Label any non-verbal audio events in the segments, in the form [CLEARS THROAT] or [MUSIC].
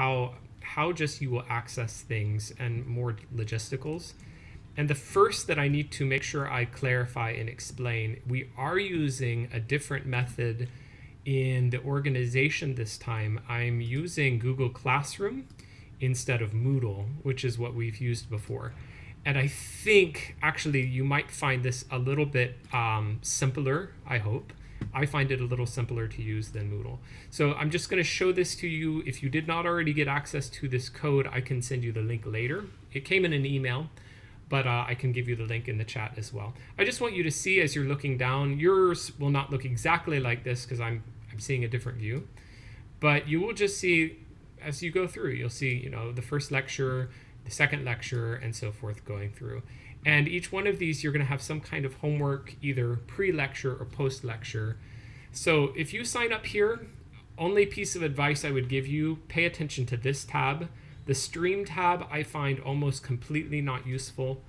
how how just you will access things and more logisticals. And the first that I need to make sure I clarify and explain, we are using a different method in the organization this time. I'm using Google Classroom instead of Moodle, which is what we've used before. And I think actually you might find this a little bit um, simpler, I hope. I find it a little simpler to use than Moodle. So I'm just going to show this to you. If you did not already get access to this code, I can send you the link later. It came in an email, but uh, I can give you the link in the chat as well. I just want you to see as you're looking down, yours will not look exactly like this because I'm, I'm seeing a different view, but you will just see as you go through, you'll see, you know, the first lecture, the second lecture, and so forth going through. And each one of these, you're going to have some kind of homework, either pre-lecture or post-lecture. So if you sign up here, only piece of advice I would give you, pay attention to this tab. The stream tab I find almost completely not useful.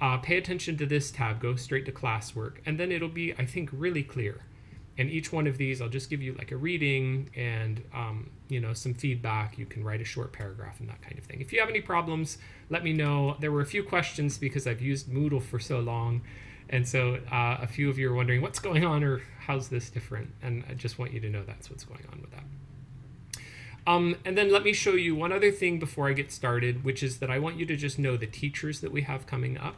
Uh, pay attention to this tab, go straight to classwork, and then it'll be, I think, really clear. And each one of these, I'll just give you like a reading and um, you know some feedback. You can write a short paragraph and that kind of thing. If you have any problems, let me know. There were a few questions because I've used Moodle for so long, and so uh, a few of you are wondering what's going on or how's this different. And I just want you to know that's what's going on with that. Um, and then let me show you one other thing before I get started, which is that I want you to just know the teachers that we have coming up.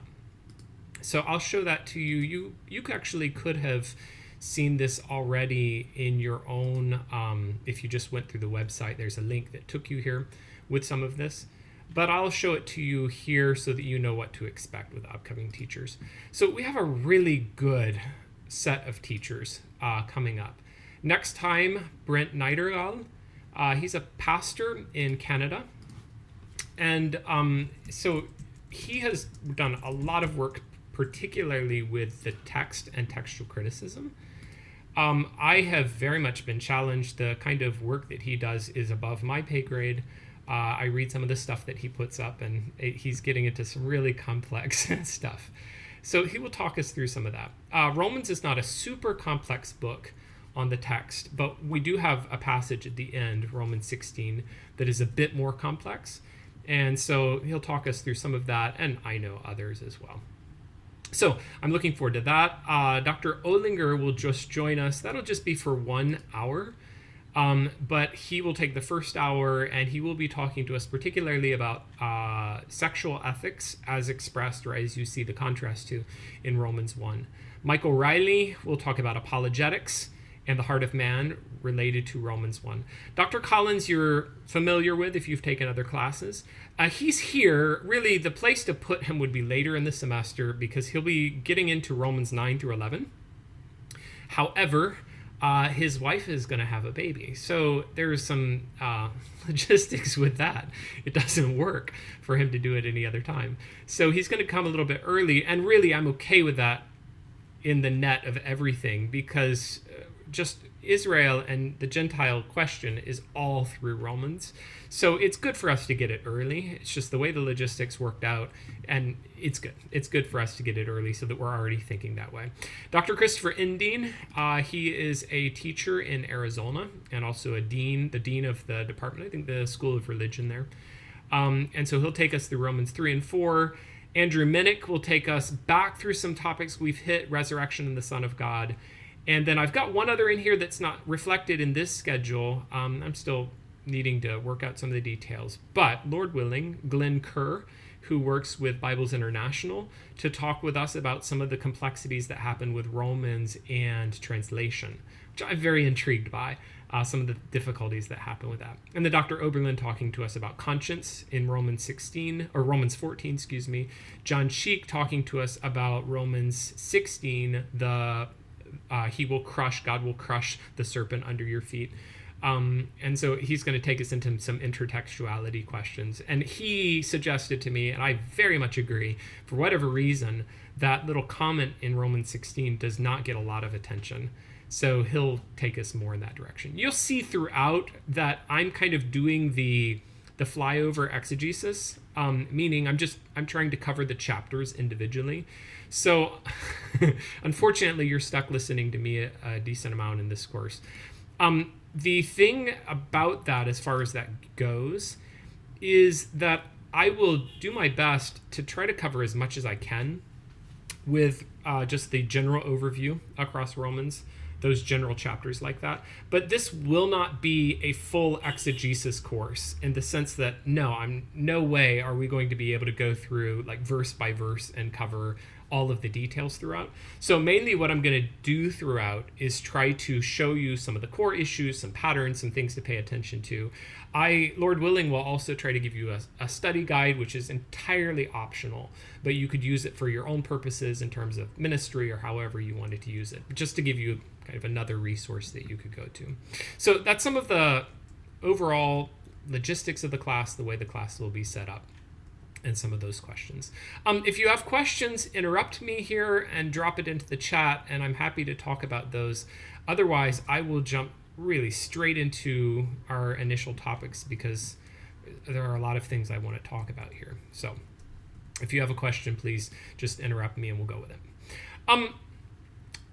So I'll show that to you. You you actually could have seen this already in your own, um, if you just went through the website, there's a link that took you here with some of this. But I'll show it to you here so that you know what to expect with upcoming teachers. So we have a really good set of teachers uh, coming up. Next time, Brent Nightingale. Uh, he's a pastor in Canada. And um, so he has done a lot of work, particularly with the text and textual criticism. Um, I have very much been challenged. The kind of work that he does is above my pay grade. Uh, I read some of the stuff that he puts up, and it, he's getting into some really complex [LAUGHS] stuff. So he will talk us through some of that. Uh, Romans is not a super complex book on the text, but we do have a passage at the end, Romans 16, that is a bit more complex. And so he'll talk us through some of that, and I know others as well. So I'm looking forward to that. Uh, Dr. Olinger will just join us. That'll just be for one hour. Um, but he will take the first hour and he will be talking to us particularly about uh, sexual ethics as expressed or as you see the contrast to in Romans 1. Michael Riley will talk about apologetics and the heart of man related to Romans 1. Dr. Collins, you're familiar with if you've taken other classes. Uh, he's here. Really, the place to put him would be later in the semester because he'll be getting into Romans 9 through 11. However, uh, his wife is going to have a baby. So there's some uh, [LAUGHS] logistics with that. It doesn't work for him to do it any other time. So he's going to come a little bit early. And really, I'm okay with that in the net of everything because uh, just Israel and the Gentile question is all through Romans. So it's good for us to get it early. It's just the way the logistics worked out, and it's good. It's good for us to get it early so that we're already thinking that way. Dr. Christopher Indeen, uh, he is a teacher in Arizona and also a dean, the dean of the department, I think the School of Religion there. Um, and so he'll take us through Romans 3 and 4. Andrew Minnick will take us back through some topics we've hit resurrection and the Son of God and then I've got one other in here that's not reflected in this schedule. Um, I'm still needing to work out some of the details. But Lord willing, Glenn Kerr, who works with Bibles International, to talk with us about some of the complexities that happen with Romans and translation, which I'm very intrigued by. Uh, some of the difficulties that happen with that. And the Dr. Oberlin talking to us about conscience in Romans 16, or Romans 14, excuse me. John Sheik talking to us about Romans 16, the uh, he will crush, God will crush the serpent under your feet. Um, and so he's going to take us into some intertextuality questions. And he suggested to me, and I very much agree, for whatever reason, that little comment in Romans 16 does not get a lot of attention. So he'll take us more in that direction. You'll see throughout that I'm kind of doing the the flyover exegesis, um, meaning I'm just I'm trying to cover the chapters individually. So, [LAUGHS] unfortunately, you're stuck listening to me a, a, decent amount in this course. Um, the thing about that, as far as that goes, is that I will do my best to try to cover as much as I can with uh, just the general overview across Romans, those general chapters like that. But this will not be a full exegesis course in the sense that no, I'm no way are we going to be able to go through like verse by verse and cover all of the details throughout. So mainly what I'm going to do throughout is try to show you some of the core issues, some patterns, some things to pay attention to. I, Lord willing, will also try to give you a, a study guide, which is entirely optional, but you could use it for your own purposes in terms of ministry or however you wanted to use it, just to give you kind of another resource that you could go to. So that's some of the overall logistics of the class, the way the class will be set up and some of those questions. Um, if you have questions, interrupt me here and drop it into the chat, and I'm happy to talk about those. Otherwise, I will jump really straight into our initial topics because there are a lot of things I want to talk about here. So if you have a question, please just interrupt me and we'll go with it. Um,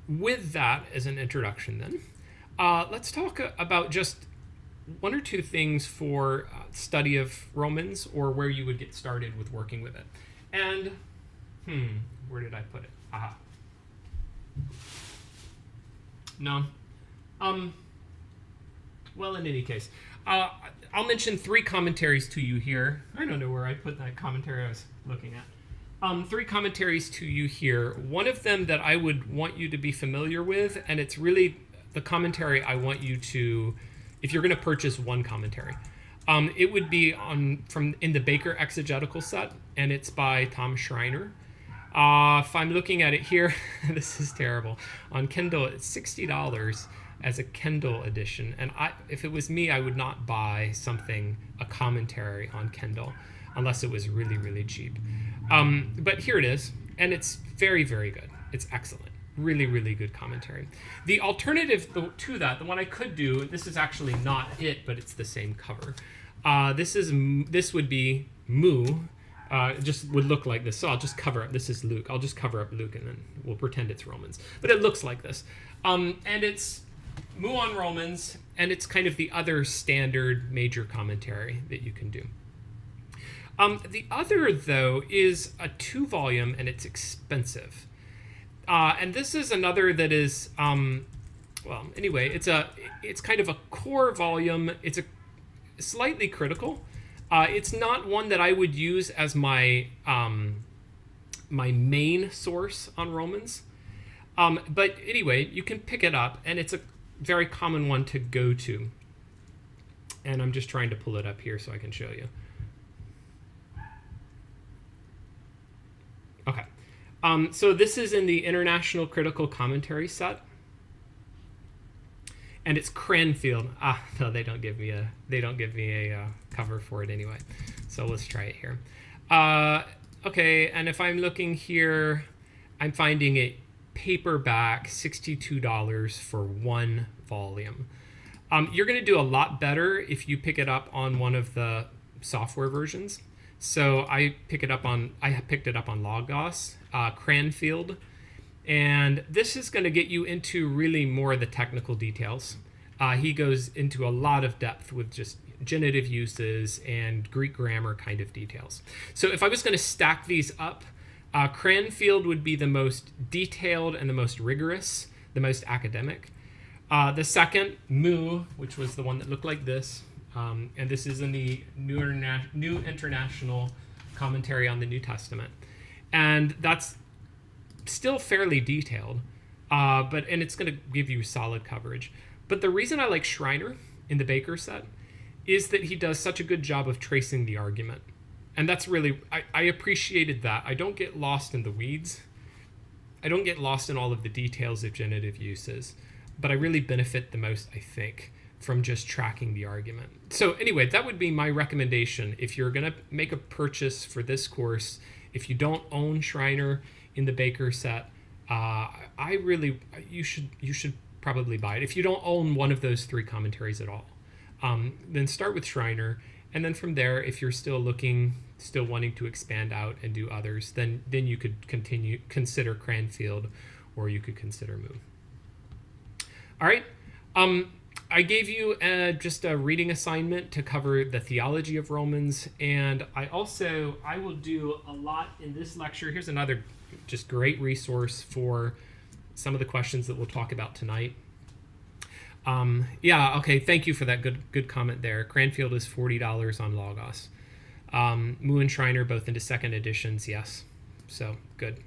with that as an introduction, then, uh, let's talk about just one or two things for uh, study of Romans or where you would get started with working with it. And, hmm, where did I put it? Aha. No. Um, well, in any case, uh, I'll mention three commentaries to you here. I don't know where I put that commentary I was looking at. Um, three commentaries to you here. One of them that I would want you to be familiar with, and it's really the commentary I want you to if you're going to purchase one commentary. Um, it would be on from in the Baker exegetical set, and it's by Tom Schreiner. Uh, if I'm looking at it here, [LAUGHS] this is terrible. On Kindle, it's sixty dollars as a Kindle edition, and I, if it was me, I would not buy something a commentary on Kindle unless it was really really cheap. Um, but here it is, and it's very very good. It's excellent. Really really good commentary. The alternative to that the one i could do this is actually not it but it's the same cover. Uh, this is this would be Moo uh, just would look like this. So i'll just cover up this is luke. I'll just cover up luke and then we'll pretend it's romans. But it looks like this. Um, and it's Moo on romans and it's kind of the other standard major commentary that you can do um, the other though is a two volume and it's expensive uh, and this is another that is, um, well, anyway, it's a it's kind of a core volume. It's a slightly critical. Uh, it's not one that I would use as my um, my main source on Romans. Um, but anyway, you can pick it up, and it's a very common one to go to. And I'm just trying to pull it up here so I can show you. Okay. Um, so this is in the International Critical Commentary set. And it's Cranfield. Ah, [LAUGHS] no, they don't give me a they don't give me a uh, cover for it anyway. So let's try it here. Uh, okay, and if I'm looking here, I'm finding it paperback, $62 for one volume. Um, you're going to do a lot better if you pick it up on one of the software versions. So I pick it up on I picked it up on Logos, uh, Cranfield, and this is going to get you into really more of the technical details. Uh, he goes into a lot of depth with just genitive uses and Greek grammar kind of details. So if I was going to stack these up, uh, Cranfield would be the most detailed and the most rigorous, the most academic. Uh, the second, Moo, which was the one that looked like this, um, and this is in the New, Interna- New International Commentary on the New Testament. And that's still fairly detailed, uh, but and it's going to give you solid coverage. But the reason I like Schreiner in the Baker set is that he does such a good job of tracing the argument. And that's really, I, I appreciated that. I don't get lost in the weeds. I don't get lost in all of the details of genitive uses, but I really benefit the most, I think, from just tracking the argument. So anyway, that would be my recommendation. If you're going to make a purchase for this course, if you don't own Schreiner in the Baker set, uh, I really you should you should probably buy it. If you don't own one of those three commentaries at all, um, then start with Schreiner, and then from there, if you're still looking, still wanting to expand out and do others, then then you could continue consider Cranfield, or you could consider Moo. All right. Um, I gave you uh, just a reading assignment to cover the theology of Romans, and I also I will do a lot in this lecture. Here's another just great resource for some of the questions that we'll talk about tonight. Um, yeah, okay. Thank you for that good good comment there. Cranfield is forty dollars on Logos. Um, Moo and Schreiner both into second editions. Yes, so good.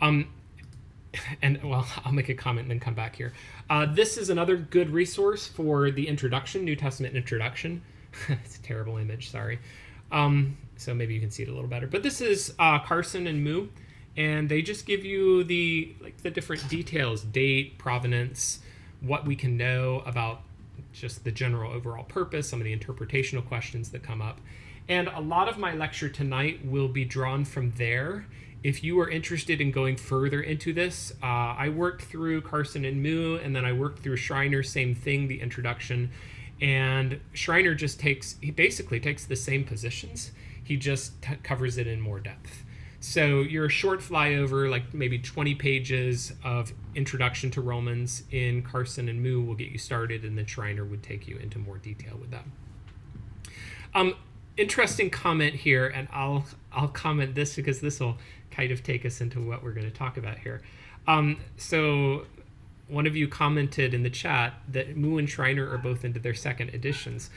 Um, [LAUGHS] and well, I'll make a comment and then come back here. Uh, this is another good resource for the introduction, New Testament introduction. [LAUGHS] it's a terrible image, sorry. Um, so maybe you can see it a little better. But this is uh, Carson and Moo, and they just give you the like the different details, date, provenance, what we can know about just the general overall purpose, some of the interpretational questions that come up. And a lot of my lecture tonight will be drawn from there if you are interested in going further into this, uh, I worked through Carson and Moo, and then I worked through Schreiner, same thing, the introduction. And Schreiner just takes, he basically takes the same positions, he just t- covers it in more depth. So your short flyover, like maybe 20 pages of introduction to Romans in Carson and Moo will get you started, and then Schreiner would take you into more detail with that. Um, interesting comment here, and I'll I'll comment this because this will kind of take us into what we're going to talk about here. Um, so one of you commented in the chat that Moo and Schreiner are both into their second editions.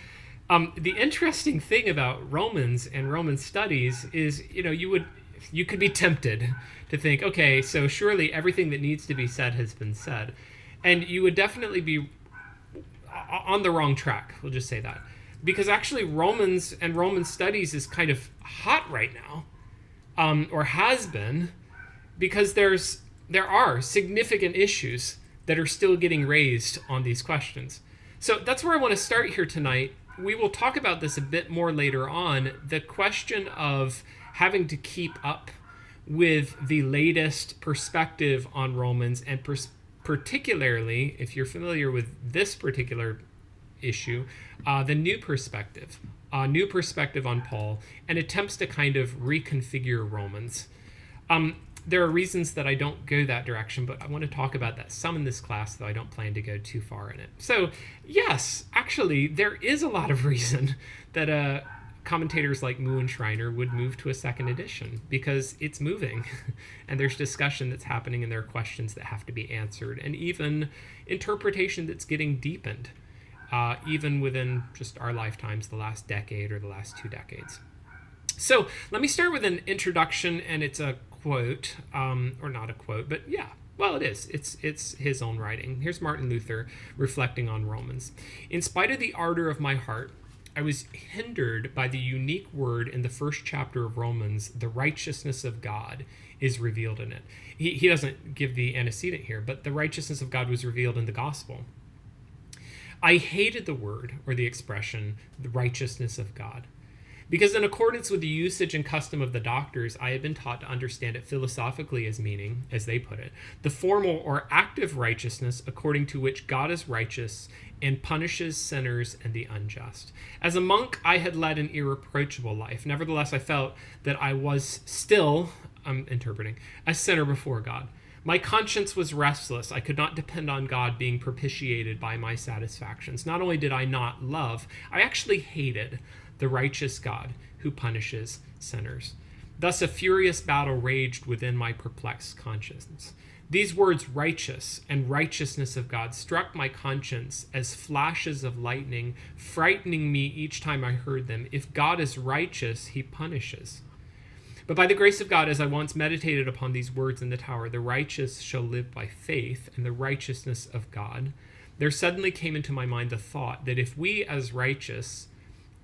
Um, the interesting thing about Romans and Roman studies is, you know, you would you could be tempted to think, okay, so surely everything that needs to be said has been said, and you would definitely be on the wrong track. We'll just say that because actually Romans and Roman studies is kind of hot right now um, or has been, because there's there are significant issues that are still getting raised on these questions. So that's where I want to start here tonight. We will talk about this a bit more later on. The question of having to keep up with the latest perspective on Romans, and pers- particularly if you're familiar with this particular issue, uh, the new perspective a new perspective on Paul, and attempts to kind of reconfigure Romans. Um, there are reasons that I don't go that direction, but I want to talk about that some in this class, though I don't plan to go too far in it. So, yes, actually, there is a lot of [LAUGHS] reason that uh, commentators like Moo and Schreiner would move to a second edition because it's moving, [LAUGHS] and there's discussion that's happening, and there are questions that have to be answered, and even interpretation that's getting deepened uh, even within just our lifetimes, the last decade or the last two decades. So let me start with an introduction, and it's a quote, um, or not a quote, but yeah, well, it is. It's it's his own writing. Here's Martin Luther reflecting on Romans. In spite of the ardor of my heart, I was hindered by the unique word in the first chapter of Romans, the righteousness of God is revealed in it. He, he doesn't give the antecedent here, but the righteousness of God was revealed in the gospel. I hated the word or the expression, the righteousness of God. Because, in accordance with the usage and custom of the doctors, I had been taught to understand it philosophically as meaning, as they put it, the formal or active righteousness according to which God is righteous and punishes sinners and the unjust. As a monk, I had led an irreproachable life. Nevertheless, I felt that I was still, I'm interpreting, a sinner before God. My conscience was restless. I could not depend on God being propitiated by my satisfactions. Not only did I not love, I actually hated the righteous God who punishes sinners. Thus, a furious battle raged within my perplexed conscience. These words, righteous and righteousness of God, struck my conscience as flashes of lightning, frightening me each time I heard them. If God is righteous, he punishes. But by the grace of God, as I once meditated upon these words in the tower, the righteous shall live by faith and the righteousness of God, there suddenly came into my mind the thought that if we as righteous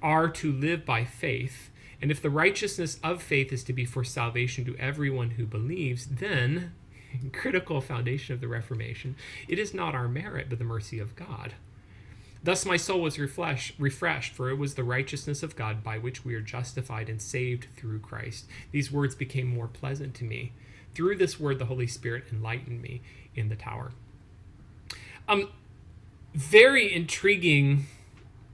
are to live by faith, and if the righteousness of faith is to be for salvation to everyone who believes, then, [LAUGHS] critical foundation of the Reformation, it is not our merit, but the mercy of God. Thus my soul was refresh, refreshed, for it was the righteousness of God by which we are justified and saved through Christ. These words became more pleasant to me. Through this word, the Holy Spirit enlightened me in the tower. Um, very intriguing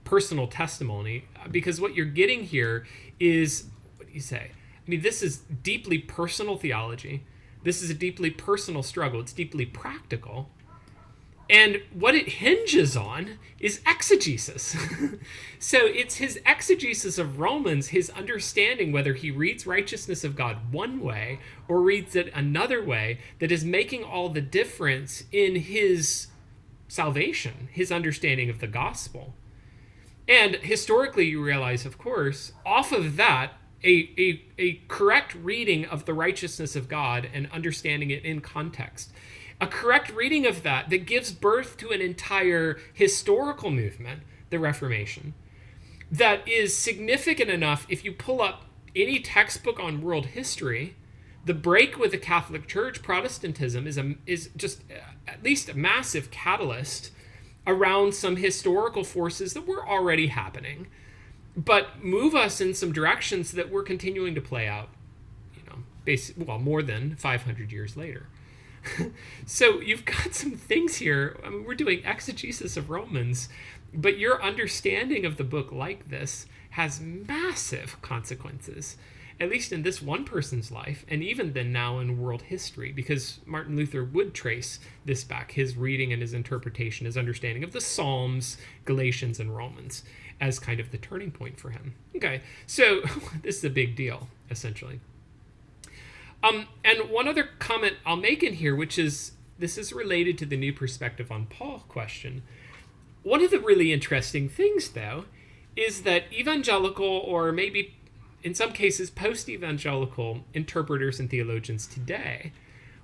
personal testimony because what you're getting here is what do you say? I mean, this is deeply personal theology. This is a deeply personal struggle. It's deeply practical And what it hinges on is exegesis. [LAUGHS] so it's his exegesis of Romans, his understanding whether he reads righteousness of God one way or reads it another way, that is making all the difference in his salvation, his understanding of the gospel. And historically, you realize, of course, off of that, a, a, a correct reading of the righteousness of God and understanding it in context a correct reading of that that gives birth to an entire historical movement, the Reformation, that is significant enough if you pull up any textbook on world history. The break with the Catholic Church, Protestantism, is a, is just at least a massive catalyst around some historical forces that were already happening, but move us in some directions that we're continuing to play out. You know, well, more than 500 years later. [LAUGHS] so you've got some things here. I mean, we're doing exegesis of Romans, but your understanding of the book like this has massive consequences, at least in this one person's life, and even then now in world history, because Martin Luther would trace this back his reading and his interpretation, his understanding of the Psalms, Galatians, and Romans as kind of the turning point for him. Okay, so [LAUGHS] this is a big deal, essentially. Um, and one other comment I'll make in here, which is this is related to the new perspective on Paul question. One of the really interesting things, though, is that evangelical, or maybe in some cases post evangelical interpreters and theologians today,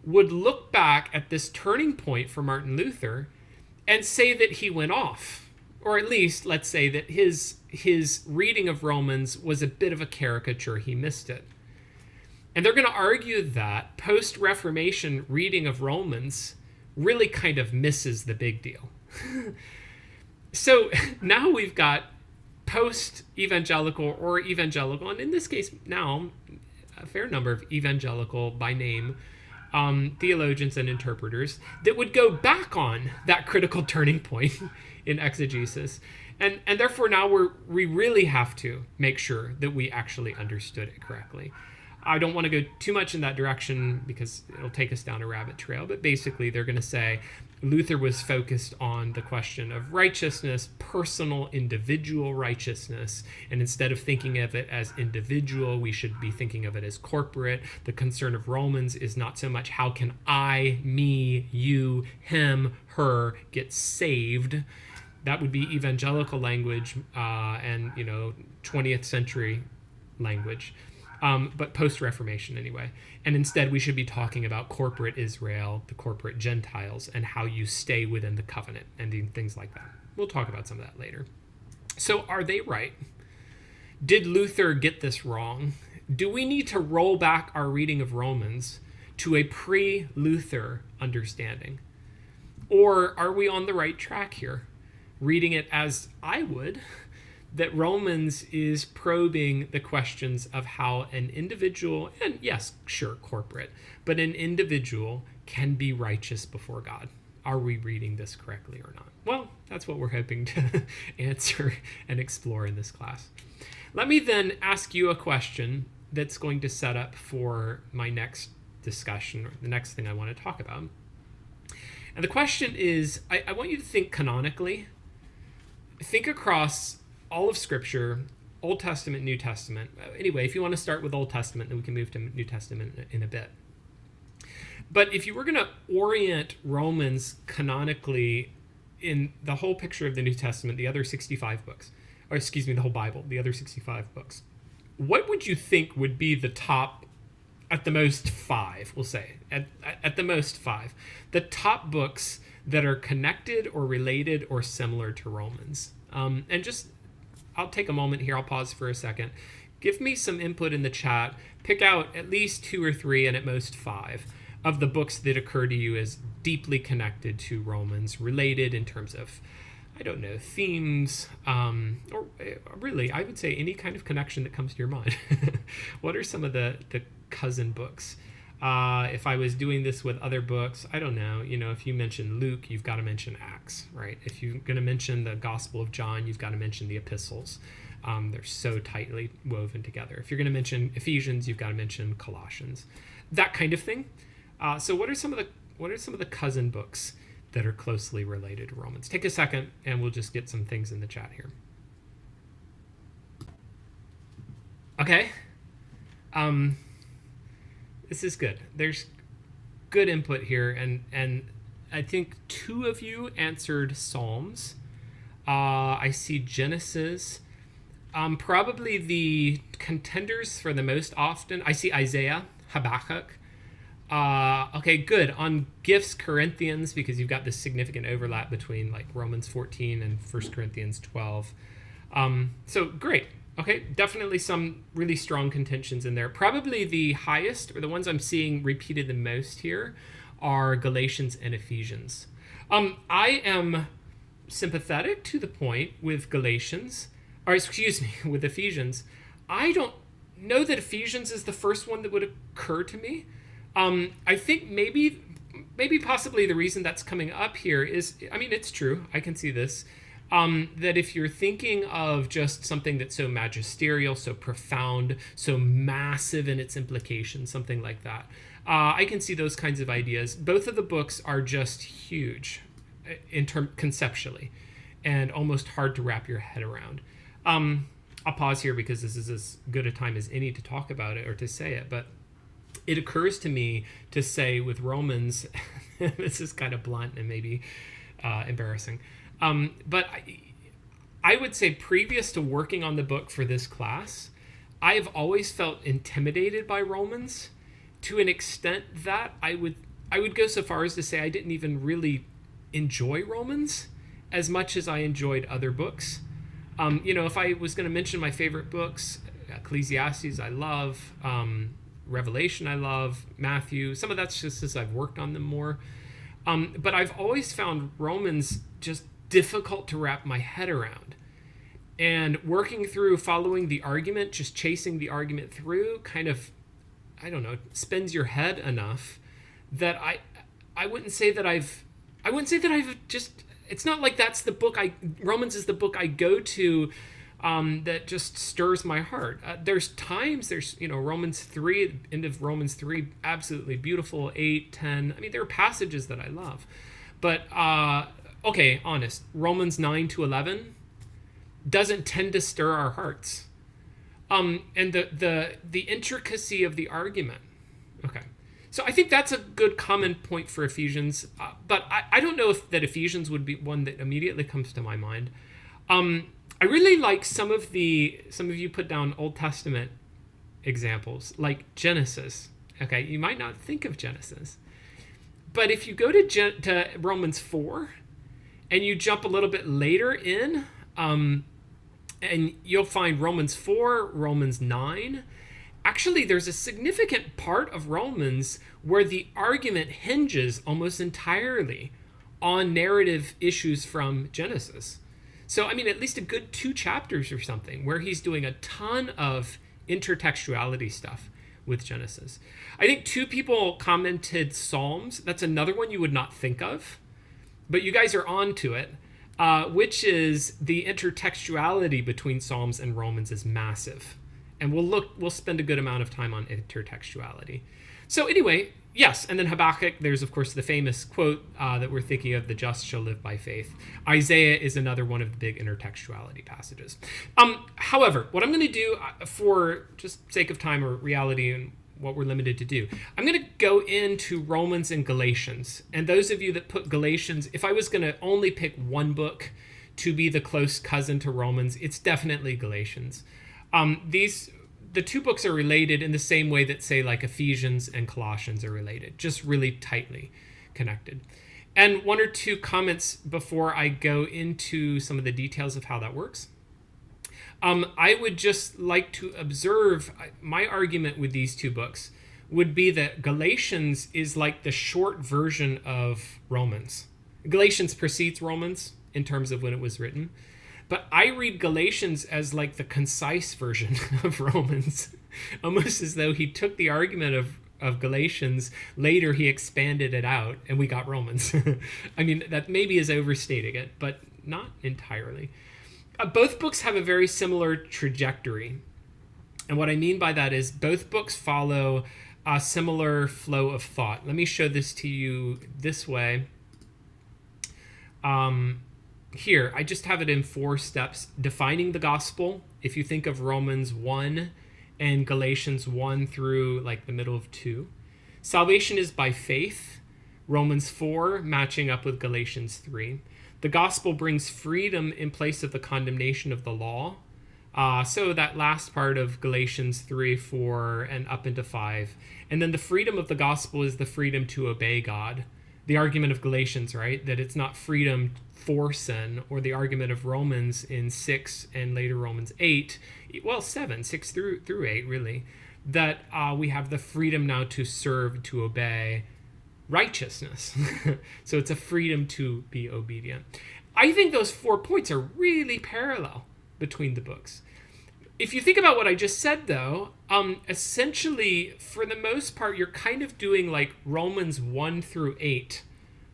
would look back at this turning point for Martin Luther and say that he went off. Or at least, let's say that his his reading of Romans was a bit of a caricature. He missed it. And they're going to argue that post Reformation reading of Romans really kind of misses the big deal. [LAUGHS] so [LAUGHS] now we've got post evangelical or evangelical, and in this case, now a fair number of evangelical by name um, theologians and interpreters that would go back on that critical turning point [LAUGHS] in exegesis. And, and therefore, now we're, we really have to make sure that we actually understood it correctly. I don't want to go too much in that direction because it'll take us down a rabbit trail. But basically, they're going to say Luther was focused on the question of righteousness, personal, individual righteousness. And instead of thinking of it as individual, we should be thinking of it as corporate. The concern of Romans is not so much how can I, me, you, him, her get saved. That would be evangelical language uh, and, you know, 20th century language um, but post Reformation anyway. And instead, we should be talking about corporate Israel, the corporate Gentiles, and how you stay within the covenant and things like that. We'll talk about some of that later. So, are they right? Did Luther get this wrong? Do we need to roll back our reading of Romans to a pre Luther understanding? Or are we on the right track here? Reading it as I would, that Romans is probing the questions of how an individual, and yes, sure, corporate, but an individual can be righteous before God. Are we reading this correctly or not? Well, that's what we're hoping to [LAUGHS] answer and explore in this class. Let me then ask you a question that's going to set up for my next discussion, or the next thing I want to talk about. And the question is I, I want you to think canonically. Think across all of Scripture, Old Testament, New Testament. Anyway, if you want to start with Old Testament, then we can move to New Testament in a bit. But if you were going to orient Romans canonically in the whole picture of the New Testament, the other 65 books, or excuse me, the whole Bible, the other 65 books, what would you think would be the top, at the most five, we'll say, at, at the most five, the top books that are connected or related or similar to Romans? Um, and just I'll take a moment here. I'll pause for a second. Give me some input in the chat. Pick out at least two or three, and at most five, of the books that occur to you as deeply connected to Romans, related in terms of, I don't know, themes, um, or uh, really, I would say any kind of connection that comes to your mind. [LAUGHS] what are some of the, the cousin books? Uh, if I was doing this with other books, I don't know. You know, if you mention Luke, you've got to mention Acts, right? If you're going to mention the Gospel of John, you've got to mention the epistles. Um, they're so tightly woven together. If you're going to mention Ephesians, you've got to mention Colossians, that kind of thing. Uh, so, what are some of the what are some of the cousin books that are closely related to Romans. Take a second and we'll just get some things in the chat here. Okay. Um, this is good. There's good input here, and and I think two of you answered Psalms. Uh, I see Genesis. Um, probably the contenders for the most often. I see Isaiah, Habakkuk. Uh, okay, good. On gifts, Corinthians, because you've got this significant overlap between like Romans 14 and 1 Corinthians 12. Um, so great. Okay, definitely some really strong contentions in there. Probably the highest, or the ones I'm seeing repeated the most here, are Galatians and Ephesians. Um, I am sympathetic to the point with Galatians, or excuse me, [LAUGHS] with Ephesians. I don't know that Ephesians is the first one that would occur to me. Um, I think maybe, maybe possibly the reason that's coming up here is, I mean, it's true. I can see this um, that if you're thinking of just something that's so magisterial, so profound, so massive in its implications, something like that, uh, I can see those kinds of ideas. Both of the books are just huge uh, in term conceptually, and almost hard to wrap your head around. Um, I'll pause here because this is as good a time as any to talk about it or to say it, but it occurs to me to say with Romans, [LAUGHS] this is kind of blunt and maybe uh, embarrassing. Um, but I, I would say previous to working on the book for this class, I've always felt intimidated by Romans to an extent that I would I would go so far as to say I didn't even really enjoy Romans as much as I enjoyed other books. Um, you know, if I was going to mention my favorite books, Ecclesiastes I love, um, Revelation I love, Matthew. Some of that's just as I've worked on them more. Um, but I've always found Romans just difficult to wrap my head around. And working through following the argument, just chasing the argument through, kind of, I don't know, spins your head enough that I, I wouldn't say that I've, I wouldn't say that I've just. It's not like that's the book I Romans is the book I go to um, that just stirs my heart. Uh, there's times there's you know Romans three end of Romans three absolutely beautiful eight ten. I mean there are passages that I love, but uh, okay, honest, Romans 9 to 11 doesn't tend to stir our hearts. Um, and the, the, the intricacy of the argument. Okay. So I think that's a good common point for Ephesians, uh, but I, I don't know if that Ephesians would be one that immediately comes to my mind. Um, I really like some of the some of you put down Old Testament examples, like Genesis. Okay, you might not think of Genesis, but if you go to, Gen- to Romans four, and you jump a little bit later in, um, and you'll find Romans 4, Romans 9. Actually, there's a significant part of Romans where the argument hinges almost entirely on narrative issues from Genesis. So, I mean, at least a good two chapters or something where he's doing a ton of intertextuality stuff with Genesis. I think two people commented Psalms. That's another one you would not think of but you guys are on to it, uh, which is the intertextuality between Psalms and Romans is massive, and we'll look we'll spend a good amount of time on intertextuality. So anyway, yes, and then Habakkuk. There's of course the famous quote uh, that we're thinking of: "The just shall live by faith." Isaiah is another one of the big intertextuality passages. Um, however, what I'm going to do uh, for just sake of time or reality and what we're limited to do. I'm going to go into Romans and Galatians. And those of you that put Galatians, if I was going to only pick one book to be the close cousin to Romans, it's definitely Galatians. Um, these the two books are related in the same way that say like Ephesians and Colossians are related, just really tightly connected. And one or two comments before I go into some of the details of how that works. Um, I would just like to observe my argument with these two books would be that Galatians is like the short version of Romans. Galatians precedes Romans in terms of when it was written, but I read Galatians as like the concise version [LAUGHS] of Romans, [LAUGHS] almost as though he took the argument of of Galatians. Later, he expanded it out, and we got Romans. [LAUGHS] I mean, that maybe is overstating it, but not entirely uh, both books have a very similar trajectory. And what I mean by that is both books follow a similar flow of thought. Let me show this to you this way. Um, here, I just have it in four steps. Defining the gospel. If you think of Romans 1 and Galatians 1 through like the middle of 2. Salvation is by faith. Romans 4 matching up with Galatians 3. The gospel brings freedom in place of the condemnation of the law. Uh, so that last part of Galatians 3, 4, and up into 5. And then the freedom of the gospel is the freedom to obey God. The argument of Galatians, right? That it's not freedom for sin, or the argument of Romans in 6 and later Romans 8, well, 7, 6 through, through 8, really, that uh, we have the freedom now to serve, to obey righteousness. [LAUGHS] so it's a freedom to be obedient. I think those four points are really parallel between the books. If you think about what I just said, though, um, essentially, for the most part, you're kind of doing like Romans 1 through 8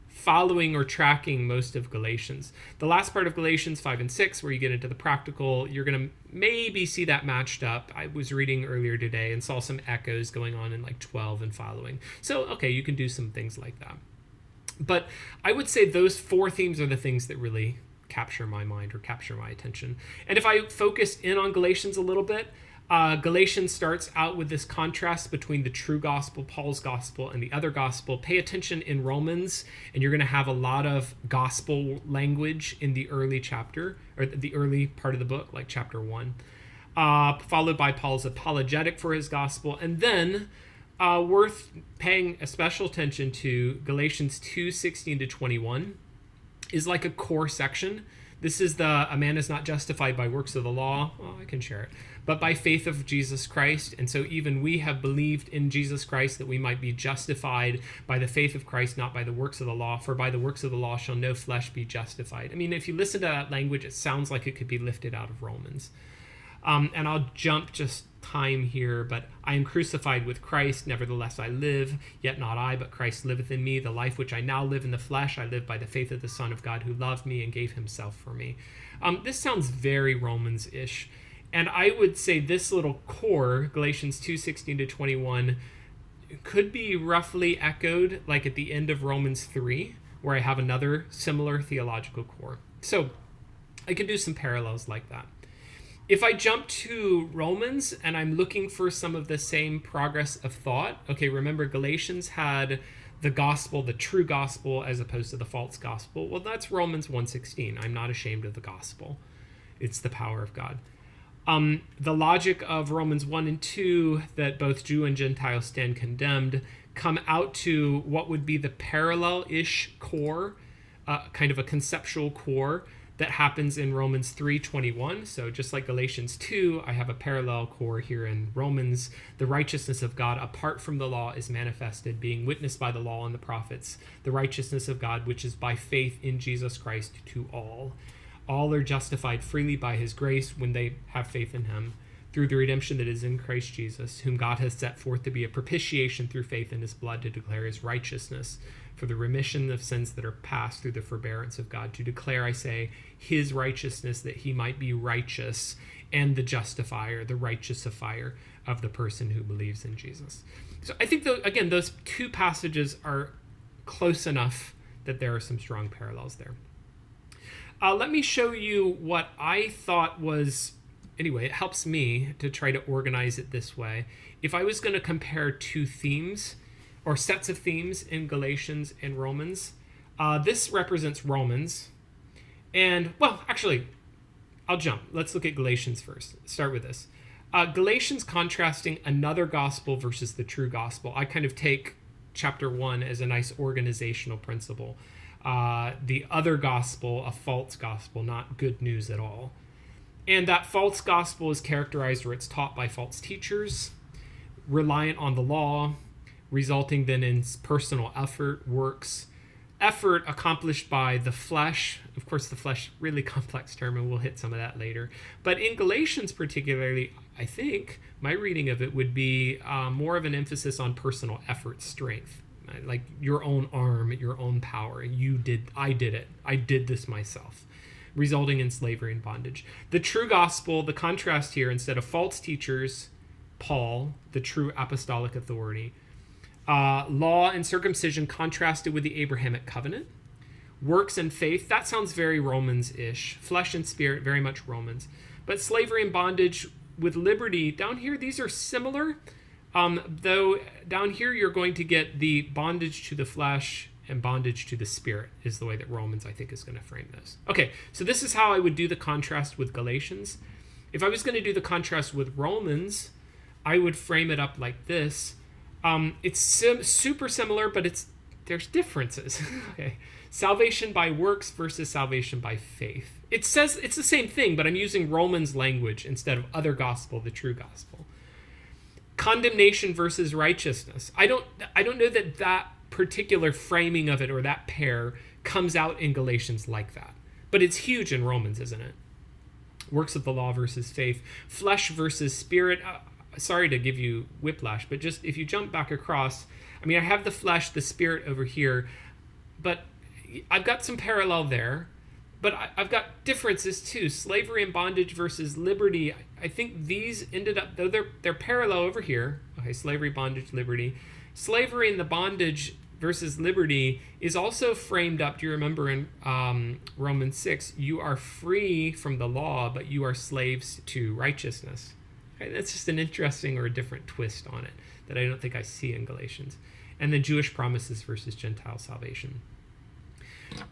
following or tracking most of Galatians. The last part of Galatians 5 and 6, where you get into the practical, you're going to maybe see that matched up. I was reading earlier today and saw some echoes going on in like 12 and following. So, okay, you can do some things like that. But I would say those four themes are the things that really capture my mind or capture my attention. And if I focus in on Galatians a little bit, uh, Galatians starts out with this contrast between the true gospel, Paul's gospel, and the other gospel. Pay attention in Romans, and you're going to have a lot of gospel language in the early chapter, or the early part of the book, like chapter one, uh, followed by Paul's apologetic for his gospel. And then, uh, worth paying a special attention to, Galatians 2 16 to 21 is like a core section. This is the a man is not justified by works of the law. Oh, I can share it but by faith of Jesus Christ. And so even we have believed in Jesus Christ that we might be justified by the faith of Christ, not by the works of the law. For by the works of the law shall no flesh be justified. I mean, if you listen to that language, it sounds like it could be lifted out of Romans. Um, and I'll jump just time here, but I am crucified with Christ, nevertheless I live, yet not I, but Christ liveth in me. The life which I now live in the flesh, I live by the faith of the Son of God who loved me and gave himself for me. Um, this sounds very Romans ish. And I would say this little core, Galatians 2 16 to 21, could be roughly echoed like at the end of Romans 3, where I have another similar theological core. So I can do some parallels like that. If I jump to Romans and I'm looking for some of the same progress of thought, okay, remember Galatians had the gospel, the true gospel, as opposed to the false gospel. Well, that's Romans 1:16. I'm not ashamed of the gospel. It's the power of God. Um, the logic of Romans 1 and 2 that both Jew and Gentile stand condemned come out to what would be the parallel ish core, uh, kind of a conceptual core that happens in Romans 3:21. So just like Galatians 2, I have a parallel core here in Romans. The righteousness of God apart from the law is manifested, being witnessed by the law and the prophets, the righteousness of God which is by faith in Jesus Christ to all all are justified freely by his grace when they have faith in him through the redemption that is in Christ Jesus, whom God has set forth to be a propitiation through faith in his blood to declare his righteousness for the remission of sins that are past through the forbearance of God, to declare, I say, his righteousness that he might be righteous and the justifier, the righteousifier of the person who believes in Jesus. So I think, though, again, those two passages are close enough that there are some strong parallels there. Uh, let me show you what I thought was. Anyway, it helps me to try to organize it this way. If I was going to compare two themes or sets of themes in Galatians and Romans, uh, this represents Romans. And, well, actually, I'll jump. Let's look at Galatians first. Start with this. Uh, Galatians contrasting another gospel versus the true gospel. I kind of take chapter one as a nice organizational principle uh, the other gospel a false gospel, not good news at all. And that false gospel is characterized or it's taught by false teachers, reliant on the law, resulting then in personal effort, works, effort accomplished by the flesh. Of course, the flesh, really [LAUGHS] complex term, and we'll hit some of that later. But in Galatians, particularly, I think my reading of it would be uh, more of an emphasis on personal effort, strength like your own arm, your own power. You did, I did it. I did this myself, resulting in slavery and bondage. The true gospel, the contrast here, instead of false teachers, Paul, the true apostolic authority, uh, law and circumcision contrasted with the Abrahamic covenant, Works and faith, that sounds very Romans ish. Flesh and spirit, very much Romans. But slavery and bondage with liberty, down here, these are similar. Um, though down here, you're going to get the bondage to the flesh and bondage to the spirit, is the way that Romans, I think, is going to frame this. Okay, so this is how I would do the contrast with Galatians. If I was going to do the contrast with Romans, I would frame it up like this. Um, it's sim- super similar, but it's there's differences. [LAUGHS] okay, salvation by works versus salvation by faith. It says it's the same thing, but I'm using Romans language instead of other gospel, the true gospel. Condemnation versus righteousness. I don't I don't know that that particular framing of it or that pair comes out in Galatians like that. But it's huge in Romans, isn't it? Works of the law versus faith, flesh versus spirit. Uh, sorry to give you whiplash, but just if you jump back across, I mean, I have the flesh, the spirit over here, but I've got some parallel there. But I, have got differences too. Slavery and bondage versus liberty. I think these ended up though they're they're parallel over here. Okay, slavery, bondage, liberty. Slavery and the bondage versus liberty is also framed up. Do you remember in um, Romans 6? You are free from the law, but you are slaves to righteousness. That's just an interesting or a different twist on it that I don't think I see in Galatians. And then Jewish promises versus Gentile salvation.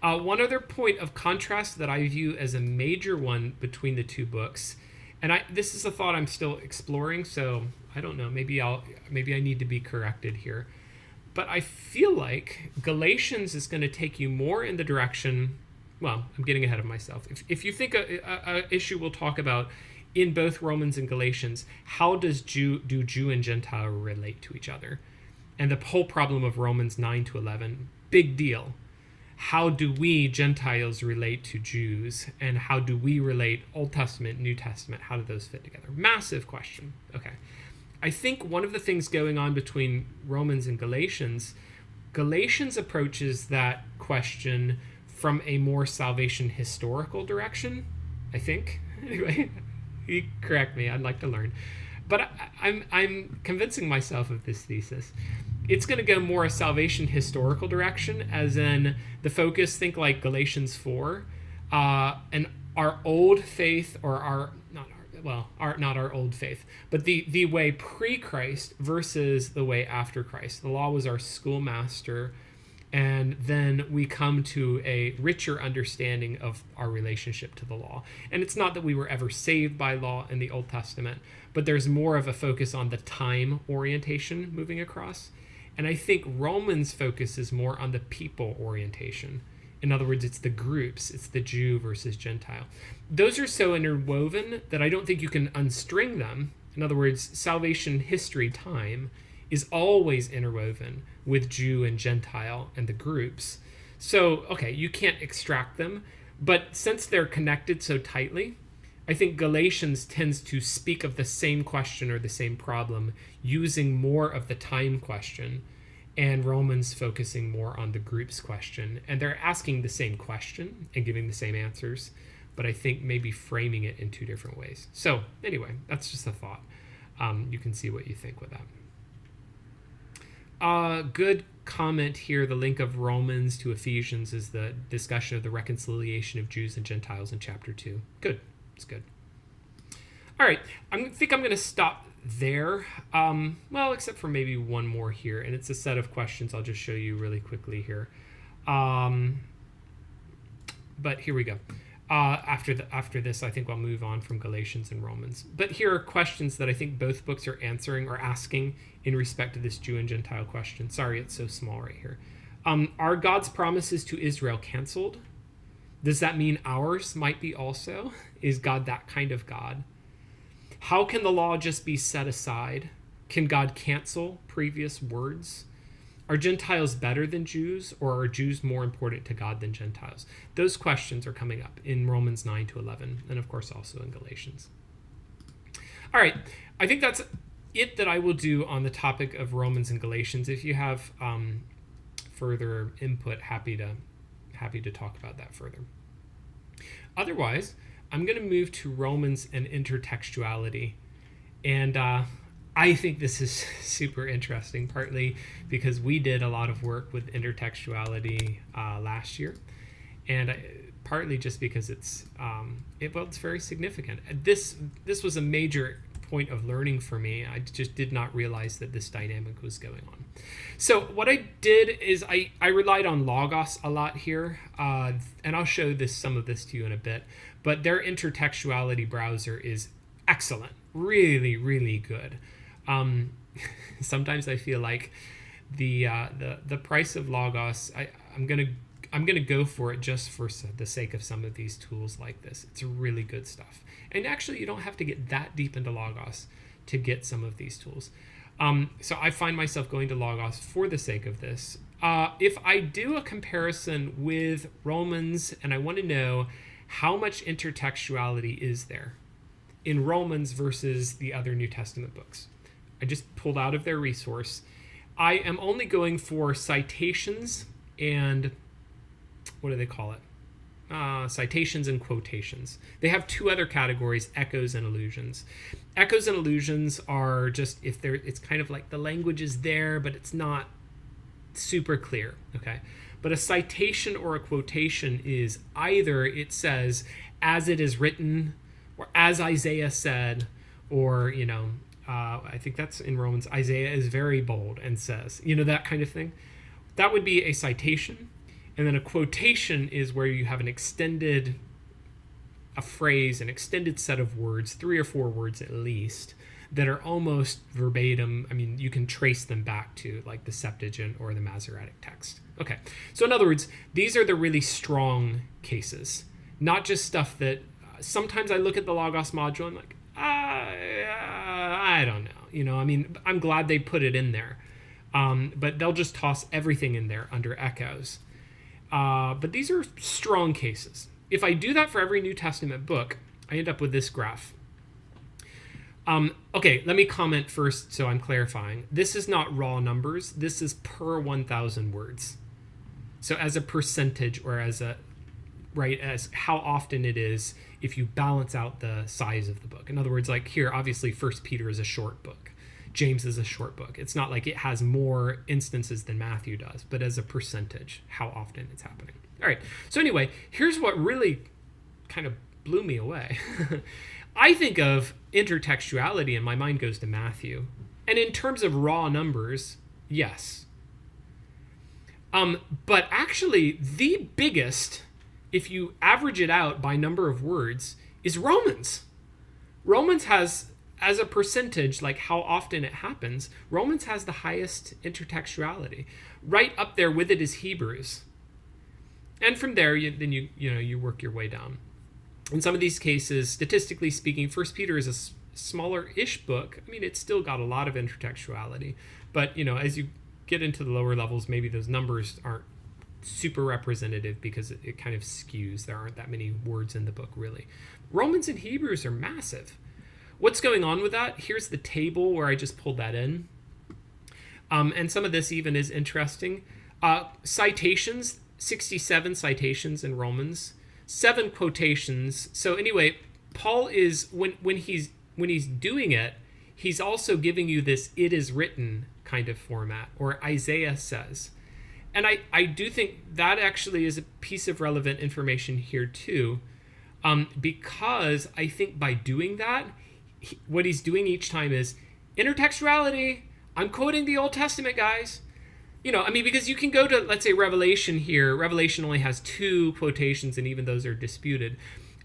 Uh, one other point of contrast that I view as a major one between the two books, and I this is a thought I'm still exploring, so I don't know. Maybe I'll maybe I need to be corrected here. But I feel like Galatians is going to take you more in the direction. Well, I'm getting ahead of myself. If, if you think a, a, a issue we'll talk about in both Romans and Galatians, how does Jew do Jew and Gentile relate to each other? And the whole problem of Romans 9 to 11, big deal. How do we Gentiles relate to Jews? And how do we relate Old Testament, New Testament? How do those fit together? Massive question. Okay. I think one of the things going on between Romans and Galatians, Galatians approaches that question from a more salvation historical direction, I think. [LAUGHS] Anyway, you correct me, I'd like to learn. But I, I'm I'm convincing myself of this thesis. It's going to go more a salvation historical direction, as in the focus. Think like Galatians four, uh, and our old faith or our not our, well, our not our old faith, but the the way pre-Christ versus the way after Christ. The law was our schoolmaster, and then we come to a richer understanding of our relationship to the law. And it's not that we were ever saved by law in the Old Testament, but there's more of a focus on the time orientation moving across. And I think Romans focuses more on the people orientation. In other words, it's the groups, it's the Jew versus Gentile. Those are so interwoven that I don't think you can unstring them. In other words, salvation history time is always interwoven with Jew and Gentile and the groups. So, okay, you can't extract them, but since they're connected so tightly, I think Galatians tends to speak of the same question or the same problem using more of the time question and Romans focusing more on the group's question. And they're asking the same question and giving the same answers, but I think maybe framing it in two different ways. So, anyway, that's just a thought. Um, you can see what you think with that. Uh, good comment here. The link of Romans to Ephesians is the discussion of the reconciliation of Jews and Gentiles in chapter 2. Good. It's good. All right. I think I'm going to stop there. Um, well, except for maybe one more here, and it's a set of questions I'll just show you really quickly here. Um, but here we go. Uh, after the, after this, I think I'll move on from Galatians and Romans. But here are questions that I think both books are answering or asking in respect to this Jew and Gentile question. Sorry, it's so small right here. Um, are God's promises to Israel canceled? Does that mean ours might be also? Is God that kind of God? How can the law just be set aside? Can God cancel previous words? Are Gentiles better than Jews, or are Jews more important to God than Gentiles? Those questions are coming up in Romans 9 to 11, and of course also in Galatians. All right, I think that's it that I will do on the topic of Romans and Galatians. If you have um, further input, happy to happy to talk about that further. Otherwise, I'm going to move to Romans and intertextuality. And uh, I think this is [LAUGHS] super interesting, partly because we did a lot of work with intertextuality uh, last year. and I, partly just because it's um, it, well, it's very significant. This this was a major point of learning for me. I just did not realize that this dynamic was going on. So what I did is I, I relied on Logos a lot here, uh, and I'll show this some of this to you in a bit. But their intertextuality browser is excellent, really, really good. Um, [LAUGHS] sometimes I feel like the uh, the the price of Logos. I, I'm gonna I'm gonna go for it just for the sake of some of these tools like this. It's really good stuff. And actually, you don't have to get that deep into Logos to get some of these tools. Um, so I find myself going to Logos for the sake of this. Uh, if I do a comparison with Romans and I want to know how much intertextuality is there in Romans versus the other New Testament books, I just pulled out of their resource. I am only going for citations and what do they call it? uh, citations and quotations. They have two other categories: echoes and allusions. Echoes and allusions are just if they're it's kind of like the language is there, but it's not super clear. Okay, but a citation or a quotation is either it says as it is written, or as Isaiah said, or you know. Uh, I think that's in Romans. Isaiah is very bold and says, you know, that kind of thing. That would be a citation and then a quotation is where you have an extended a phrase, an extended set of words, three or four words at least, that are almost verbatim. I mean, you can trace them back to like the Septuagint or the Masoretic text. Okay, so in other words, these are the really strong cases, not just stuff that uh, sometimes I look at the Logos module and like, I don't know. You know, I mean, I'm glad they put it in there. Um, but they'll just toss everything in there under echoes. Uh, but these are strong cases. If I do that for every New Testament book, I end up with this graph. Um, okay, let me comment first so I'm clarifying. This is not raw numbers, this is per 1,000 words. So as a percentage or as a, right, as how often it is if you balance out the size of the book. In other words, like here, obviously, First Peter is a short book. James is a short book. It's not like it has more instances than Matthew does, but as a percentage, how often it's happening. All right. So, anyway, here's what really kind of blew me away. [LAUGHS] I think of intertextuality and my mind goes to Matthew. And in terms of raw numbers, yes. Um, but actually, the biggest, if you average it out by number of words, is Romans. Romans has as a percentage, like how often it happens, Romans has the highest intertextuality. Right up there with it is Hebrews. And from there, you, then you you know you work your way down. In some of these cases, statistically speaking, First Peter is a smaller-ish book. I mean, it's still got a lot of intertextuality, but you know, as you get into the lower levels, maybe those numbers aren't super representative because it, it kind of skews. There aren't that many words in the book, really. Romans and Hebrews are massive. What's going on with that? Here's the table where I just pulled that in. Um, and some of this even is interesting. Uh, citations 67 citations in Romans, seven quotations. So anyway, Paul is when when he's when he's doing it, he's also giving you this "it is written" kind of format, or Isaiah says. And I, I do think that actually is a piece of relevant information here too, um, because I think by doing that, he, what he's doing each time is intertextuality. I'm quoting the Old Testament, guys. You know, I mean, because you can go to, let's say, Revelation here. Revelation only has two quotations, and even those are disputed.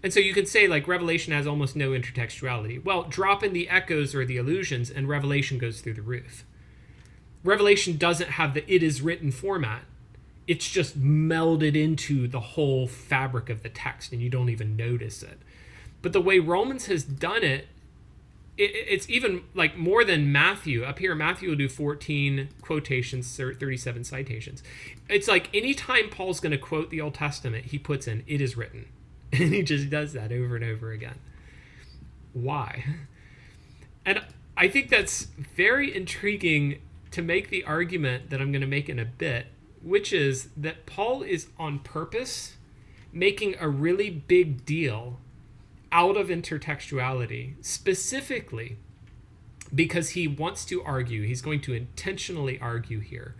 And so you could say, like, Revelation has almost no intertextuality. Well, drop in the echoes or the allusions, and Revelation goes through the roof. Revelation doesn't have the it is written format. It's just melded into the whole fabric of the text, and you don't even notice it. But the way Romans has done it it, it's even like more than Matthew. Up here, Matthew will do 14 quotations, 37 citations. It's like anytime Paul's going to quote the Old Testament, he puts in, it is written. [LAUGHS] And he just does that over and over again. Why? And I think that's very intriguing to make the argument that I'm going to make in a bit, which is that Paul is on purpose making a really big deal out of intertextuality, specifically because he wants to argue, he's going to intentionally argue here,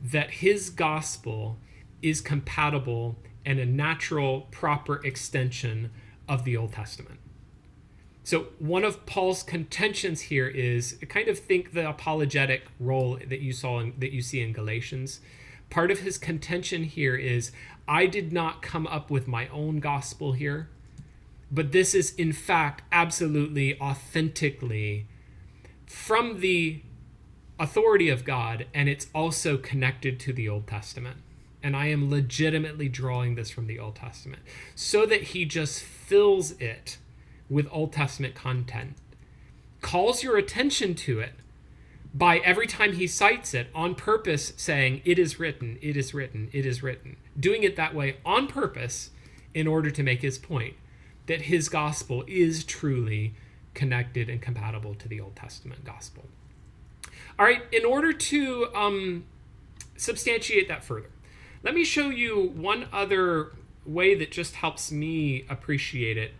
that his gospel is compatible and a natural, proper extension of the Old Testament. So one of Paul's contentions here is kind of think the apologetic role that you saw in, that you see in Galatians. Part of his contention here is I did not come up with my own gospel here, but this is in fact absolutely authentically from the authority of God and it's also connected to the Old Testament. And I am legitimately drawing this from the Old Testament so that he just fills it with Old Testament content, calls your attention to it by every time he cites it on purpose saying, It is written, it is written, it is written, doing it that way on purpose in order to make his point that his gospel is truly connected and compatible to the Old Testament gospel. All right, in order to um, substantiate that further, let me show you one other way that just helps me appreciate it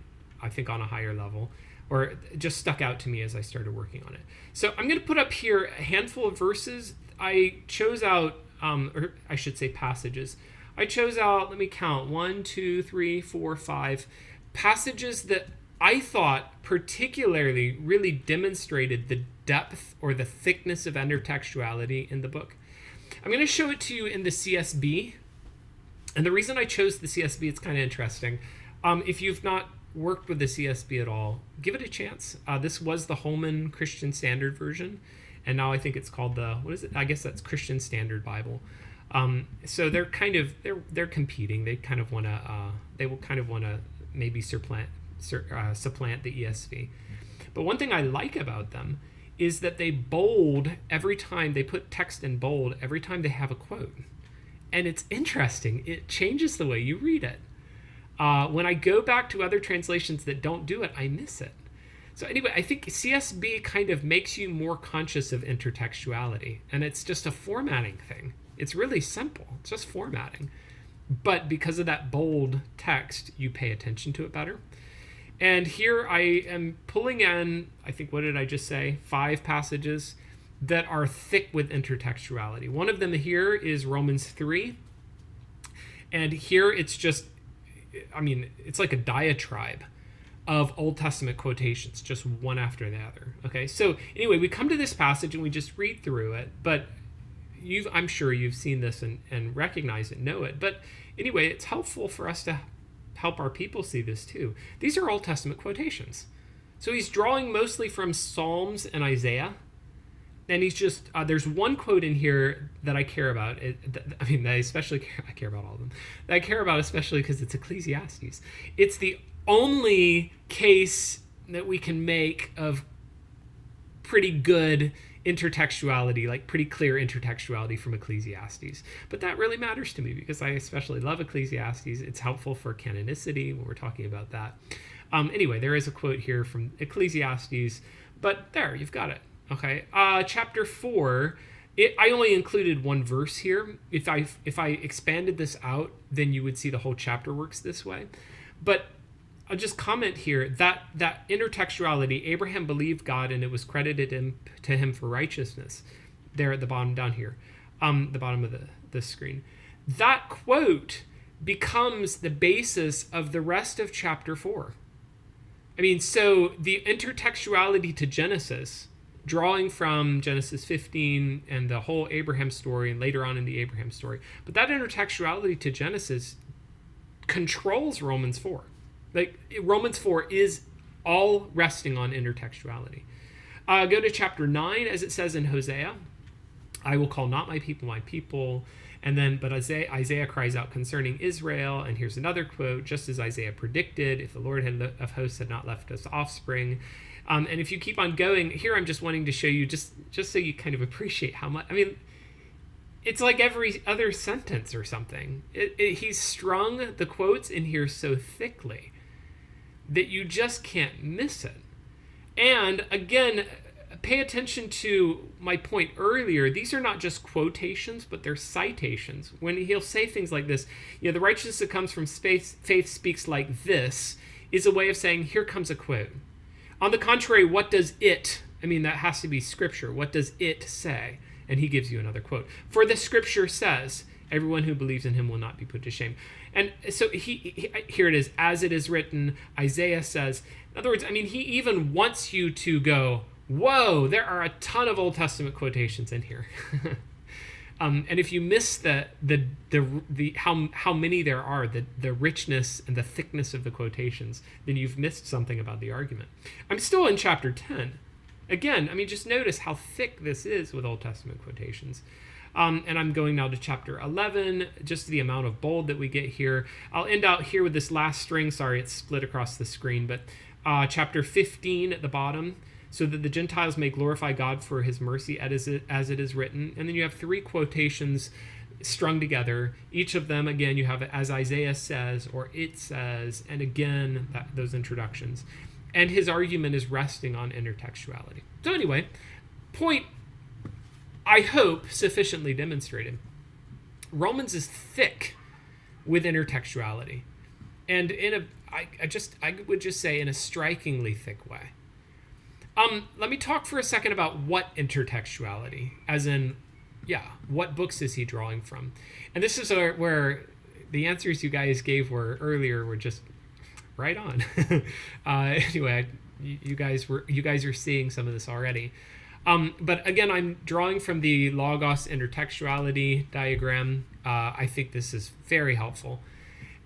I think on a higher level, or just stuck out to me as I started working on it. So I'm going to put up here a handful of verses. I chose out, um, or I should say passages. I chose out, let me count, one, two, three, four, five passages that I thought particularly really demonstrated the depth or the thickness of intertextuality in the book. I'm going to show it to you in the CSB. And the reason I chose the CSB, it's kind of interesting. Um, if you've not worked with the CSB at all, give it a chance. Uh, this was the Holman Christian Standard version, and now I think it's called the what is it? I guess that's Christian Standard Bible. Um, so they're kind of they're they're competing. They kind of want to uh, they will kind of want to maybe supplant uh, supplant the ESV. But one thing I like about them is that they bold every time they put text in bold every time they have a quote, and it's interesting. It changes the way you read it. Uh, when I go back to other translations that don't do it, I miss it. So anyway, I think CSB kind of makes you more conscious of intertextuality, and it's just a formatting thing. It's really simple. It's just formatting. But because of that bold text, you pay attention to it better. And here I am pulling in, I think, what did I just say? Five passages that are thick with intertextuality. One of them here is Romans 3. And here it's just I mean, it's like a diatribe of Old Testament quotations, just one after the other. Okay, so anyway, we come to this passage and we just read through it, but you've, I'm sure you've seen this and, and recognize it, know it. But anyway, it's helpful for us to help our people see this too. These are Old Testament quotations. So he's drawing mostly from Psalms and Isaiah and he's just uh, there's one quote in here that I care about. It, I mean, I especially care, I care about all of them. That I care about especially because it's Ecclesiastes. It's the only case that we can make of pretty good intertextuality, like pretty clear intertextuality from Ecclesiastes. But that really matters to me because I especially love Ecclesiastes. It's helpful for canonicity when we're talking about that. Um, anyway, there is a quote here from Ecclesiastes, but there, you've got it. Okay. Uh, chapter four. It, I only included one verse here. If I if I expanded this out, then you would see the whole chapter works this way. But I'll just comment here that that intertextuality. Abraham believed God, and it was credited him, to him for righteousness. There at the bottom down here, um, the bottom of the the screen. That quote becomes the basis of the rest of chapter four. I mean, so the intertextuality to Genesis drawing from Genesis 15 and the whole Abraham story and later on in the Abraham story. But that intertextuality to Genesis controls Romans 4. Like Romans 4 is all resting on intertextuality. Uh, go to chapter 9, as it says in Hosea I will call not my people my people. And then, but Isaiah, Isaiah cries out concerning Israel. And here's another quote just as Isaiah predicted, if the Lord had, of hosts had not left us offspring, um, and if you keep on going, here I'm just wanting to show you just just so you kind of appreciate how much. I mean, it's like every other sentence or something. It, it, he's strung the quotes in here so thickly that you just can't miss it. And again, pay attention to my point earlier. These are not just quotations, but they're citations. When he'll say things like this, you know, the righteousness that comes from faith, faith speaks like this, is a way of saying, here comes a quote. On the contrary, what does it, I mean, that has to be scripture, what does it say? And he gives you another quote. For the scripture says, Everyone who believes in him will not be put to shame. And so he, he, here it is, as it is written, Isaiah says. In other words, I mean, he even wants you to go, whoa, there are a ton of Old Testament quotations in here. [LAUGHS] Um, and if you miss the, the the the how how many there are, the the richness and the thickness of the quotations, then you've missed something about the argument. I'm still in chapter ten. Again, I mean, just notice how thick this is with Old Testament quotations. Um, and I'm going now to chapter 11, just the amount of bold that we get here. I'll end out here with this last string. Sorry, it's split across the screen, but uh, chapter 15 at the bottom so that the Gentiles may glorify God for his mercy as it, is written. And then you have three quotations strung together. Each of them, again, you have as Isaiah says or it says, and again, that, those introductions. And his argument is resting on intertextuality. So, anyway, point, I hope, sufficiently demonstrated. Romans is thick with intertextuality. And in a, I, I just, I would just say, in a strikingly thick way. Um, let me talk for a second about what intertextuality, as in, yeah, what books is he drawing from? And this is a, where the answers you guys gave were earlier were just right on. [LAUGHS] uh, anyway, you, you guys were you guys are seeing some of this already. Um, but again, I'm drawing from the Logos intertextuality diagram. Uh, I think this is very helpful.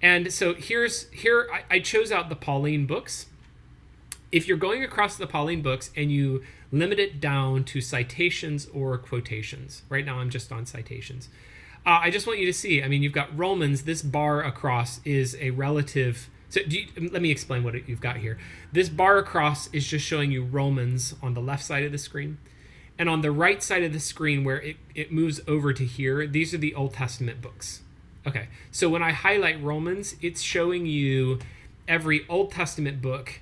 And so here's here I, I chose out the Pauline books if you're going across the Pauline books and you limit it down to citations or quotations, right now I'm just on citations. Uh, I just want you to see. I mean, you've got Romans. This bar across is a relative. So you, let me explain what you've got here. This bar across is just showing you Romans on the left side of the screen. And on the right side of the screen, where it, it moves over to here, these are the Old Testament books. Okay, so when I highlight Romans, it's showing you every Old Testament book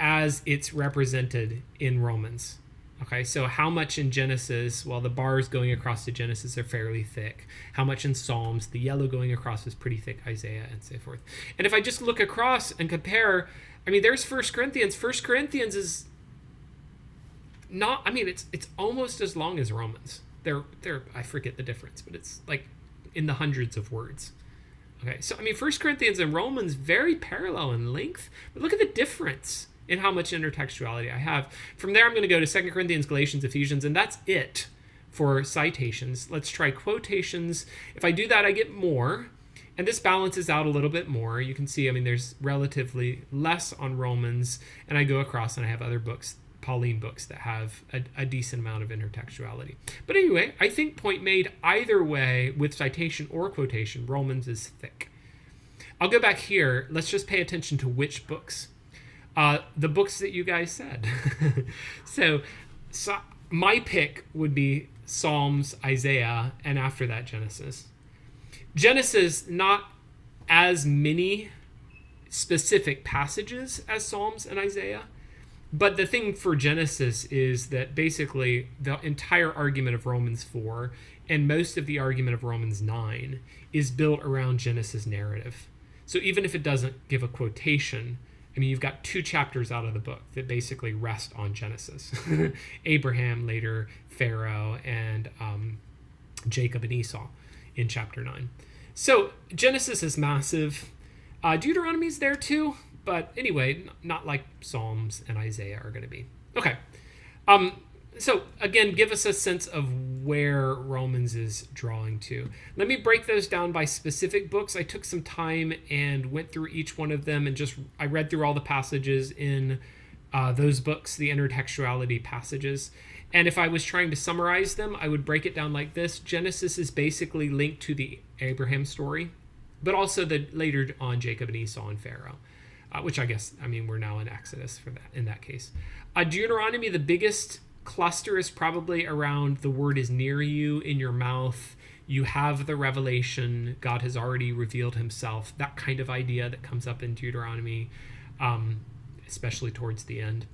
as it's represented in Romans. Okay, so how much in Genesis? Well, the bars going across to Genesis are fairly thick. How much in Psalms? The yellow going across is pretty thick, Isaiah and so forth. And if I just look across and compare, I mean, there's First Corinthians. First Corinthians is not. I mean, it's it's almost as long as Romans. They're they're I forget the difference, but it's like in the hundreds of words. Okay, so I mean, First Corinthians and Romans very parallel in length, but look at the difference in how much intertextuality I have. From there, I'm going to go to Second Corinthians, Galatians, Ephesians, and that's it for citations. Let's try quotations. If I do that, I get more. And this balances out a little bit more. You can see, I mean, there's relatively less on Romans, and I go across and I have other books, Pauline books, that have a, a decent amount of intertextuality. But anyway, I think point made either way with citation or quotation, Romans is thick. I'll go back here. Let's just pay attention to which books. Uh, the books that you guys said. [LAUGHS] so, so my pick would be Psalms, Isaiah, and after that Genesis. Genesis not as many specific passages as Psalms and Isaiah. But the thing for Genesis is that basically the entire argument of Romans 4 and most of the argument of Romans 9 is built around Genesis narrative. So even if it doesn't give a quotation, I mean, you've got two chapters out of the book that basically rest on Genesis [LAUGHS] Abraham, later Pharaoh, and um, Jacob and Esau in chapter 9. So Genesis is massive. Uh, Deuteronomy is there too, but anyway, not like Psalms and Isaiah are going to be. Okay. Um, so again, give us a sense of where Romans is drawing to. Let me break those down by specific books. I took some time and went through each one of them and just I read through all the passages in uh, those books, the intertextuality passages. And if I was trying to summarize them, I would break it down like this Genesis is basically linked to the Abraham story, but also the later on Jacob and Esau and Pharaoh. Uh, which I guess I mean we're now in Exodus for that in that case. Uh, Deuteronomy, the biggest cluster is probably around the word is near you in your mouth. You have the revelation. God has already revealed himself. That kind of idea that comes up in Deuteronomy, um, especially towards the end.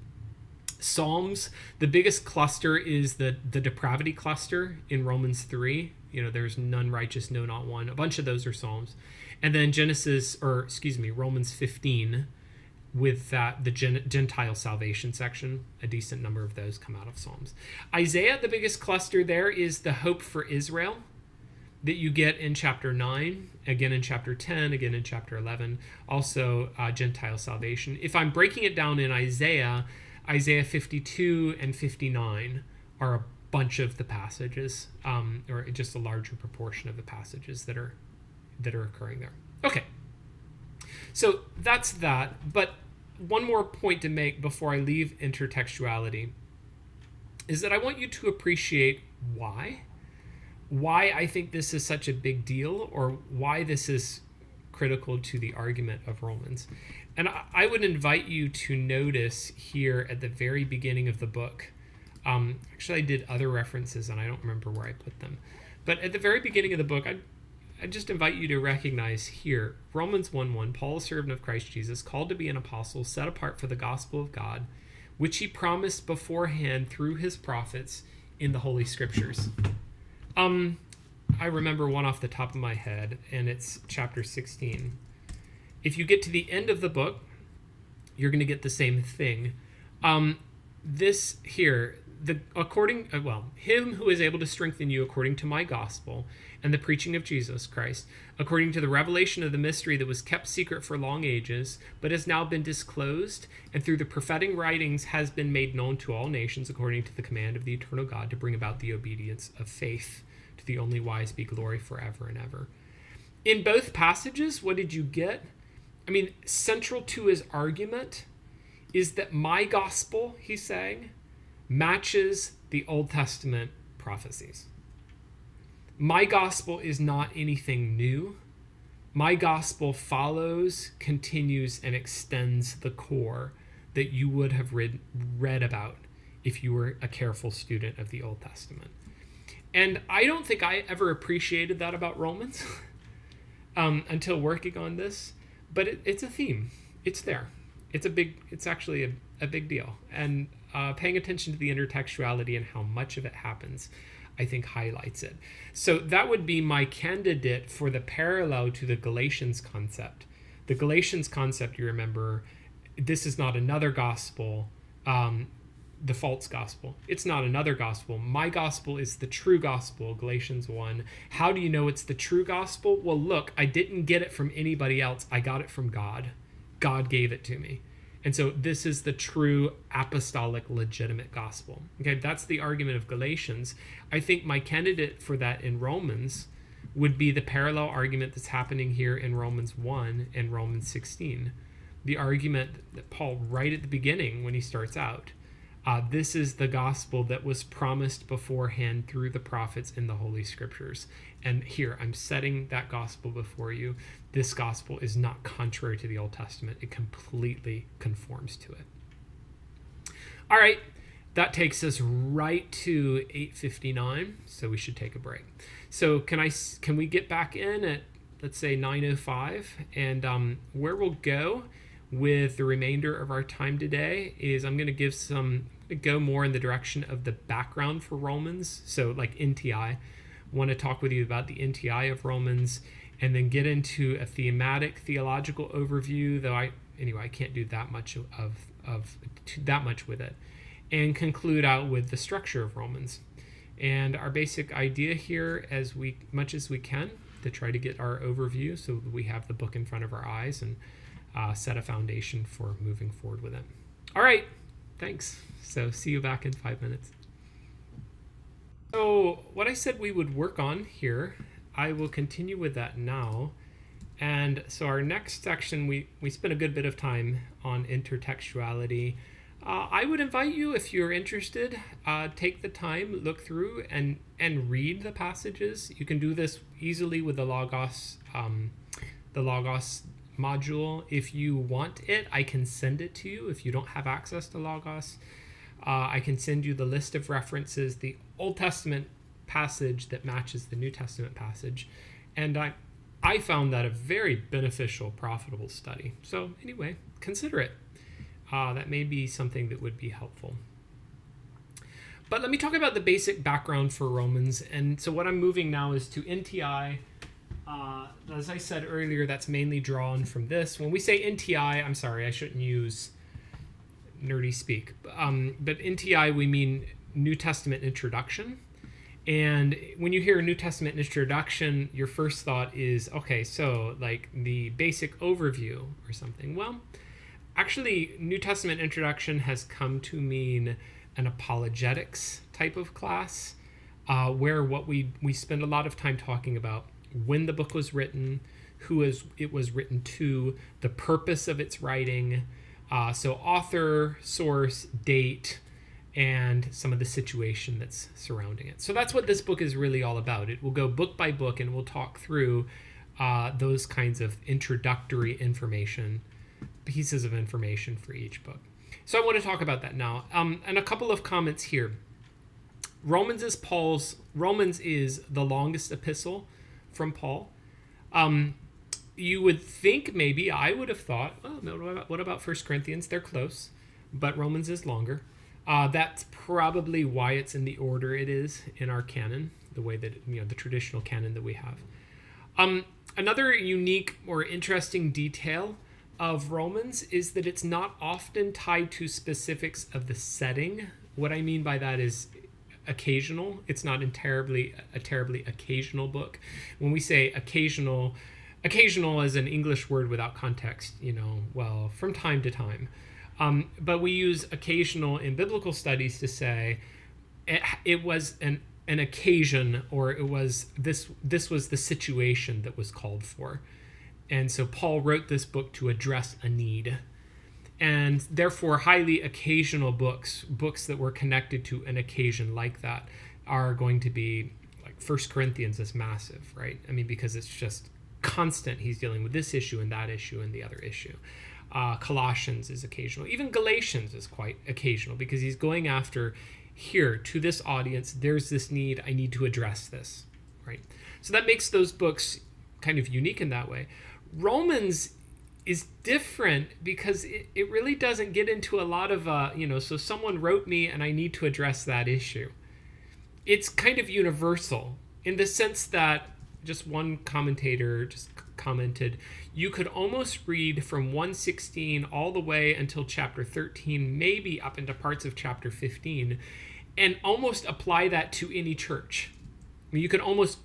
Psalms, the biggest cluster is the the depravity cluster in Romans 3. You know, there's none righteous, no, not one. A bunch of those are Psalms. And then Genesis, or excuse me, Romans 15 with that the Gentile salvation section. A decent number of those come out of Psalms. Isaiah, the biggest cluster there is the hope for Israel. that you get in chapter 9, again in chapter 10, again in chapter 11, also uh, Gentile salvation. If I'm breaking it down in Isaiah, Isaiah 52 and 59 are a bunch of the passages, um, or just a larger proportion of the passages that are that are occurring there. Okay, so that's that. But one more point to make before I leave intertextuality is that I want you to appreciate why why I think this is such a big deal or why this is critical to the argument of Romans. And I would invite you to notice here at the very beginning of the book. Um, actually, I did other references and I don't remember where I put them. But at the very beginning of the book, I, I just invite you to recognize here Romans 1 1, Paul, a servant of Christ Jesus, called to be an apostle, set apart for the gospel of God, which he promised beforehand through his prophets in the Holy Scriptures. Um, I remember one off the top of my head, and it's chapter 16. If you get to the end of the book, you're going to get the same thing. Um, this here, the according uh, well, him who is able to strengthen you according to my gospel and the preaching of Jesus Christ, according to the revelation of the mystery that was kept secret for long ages, but has now been disclosed, and through the prophetic writings has been made known to all nations according to the command of the eternal God to bring about the obedience of faith To the only wise be glory forever and ever. In both passages, what did you get? I mean, central to his argument is that my gospel, he's saying, matches the Old Testament prophecies. My gospel is not anything new. My gospel follows, continues, and extends the core that you would have read, read about if you were a careful student of the Old Testament. And I don't think I ever appreciated that about Romans [LAUGHS] um, until working on this. But it, it's a theme. It's there. It's a big. It's actually a, a big deal. And uh, paying attention to the intertextuality and how much of it happens, I think highlights it. So that would be my candidate for the parallel to the Galatians concept. The Galatians concept, you remember, this is not another gospel. Um, the false gospel. It's not another gospel. My gospel is the true gospel, Galatians 1. How do you know it's the true gospel? Well, look, I didn't get it from anybody else. I got it from God. God gave it to me. And so this is the true apostolic legitimate gospel. Okay, that's the argument of Galatians. I think my candidate for that in Romans would be the parallel argument that's happening here in Romans 1 and Romans 16. The argument that Paul, right at the beginning when he starts out, uh, this is the gospel that was promised beforehand through the prophets in the Holy Scriptures. And here, I'm setting that gospel before you. This gospel is not contrary to the Old Testament, it completely conforms to it. All right, that takes us right to 8:59, so we should take a break. So can I can we get back in at let's say 9:05 and um, where we'll go with the remainder of our time today is I'm going to give some go more in the direction of the background for Romans. So, like NTI, want to talk with you about the NTI of Romans, and then get into a thematic theological overview. Though I anyway, I can't do that much of of that much with it, and conclude out with the structure of Romans. And our basic idea here, as we much as we can, to try to get our overview, so we have the book in front of our eyes and uh, set a foundation for moving forward with it. All right, thanks. So see you back in five minutes. So what I said we would work on here, I will continue with that now. And so our next section, we, we spent a good bit of time on intertextuality. Uh, I would invite you, if you're interested, uh, take the time, look through, and and read the passages. You can do this easily with the Logos, um, the Logos module. If you want it, I can send it to you. If you don't have access to Logos, uh, I can send you the list of references, the Old Testament passage that matches the New Testament passage, and I, I found that a very beneficial, profitable study. So anyway, consider it. Uh, that may be something that would be helpful. But let me talk about the basic background for Romans. And so what I'm moving now is to NTI. Uh, as I said earlier, that's mainly drawn from this. When we say NTI, I'm sorry, I shouldn't use nerdy speak. Um, but NTI, we mean New Testament introduction. And when you hear a New Testament introduction, your first thought is, okay, so like the basic overview or something. Well, actually, New Testament introduction has come to mean an apologetics type of class, uh, where what we we spend a lot of time talking about when the book was written, who is it was written to, the purpose of its writing, uh, so author, source, date, and some of the situation that's surrounding it. So that's what this book is really all about. It will go book by book, and we'll talk through uh, those kinds of introductory information, pieces of information for each book. So I want to talk about that now. Um, and a couple of comments here. Romans is Paul's Romans is the longest epistle from Paul. Um, you would think maybe I would have thought, oh, what about First Corinthians? They're close, but Romans is longer. Uh, that's probably why it's in the order it is in our canon, the way that you know the traditional canon that we have. Um, another unique or interesting detail of Romans is that it's not often tied to specifics of the setting. What I mean by that is occasional. It's not a terribly a terribly occasional book. When we say occasional, occasional is an English word without context. You know, well, from time to time. Um, but we use occasional in biblical studies to say it, it was an an occasion or it was this this was the situation that was called for. And so Paul wrote this book to address a need. And therefore, highly occasional books, books that were connected to an occasion like that, are going to be like First Corinthians is massive, right? I mean, because it's just constant. He's dealing with this issue and that issue and the other issue. Uh, Colossians is occasional. Even Galatians is quite occasional because he's going after here to this audience. There's this need. I need to address this, right? So that makes those books kind of unique in that way. Romans is different because it, it really doesn't get into a lot of uh, you know so someone wrote me and i need to address that issue it's kind of universal in the sense that just one commentator just commented you could almost read from 116 all the way until chapter 13 maybe up into parts of chapter 15 and almost apply that to any church you could almost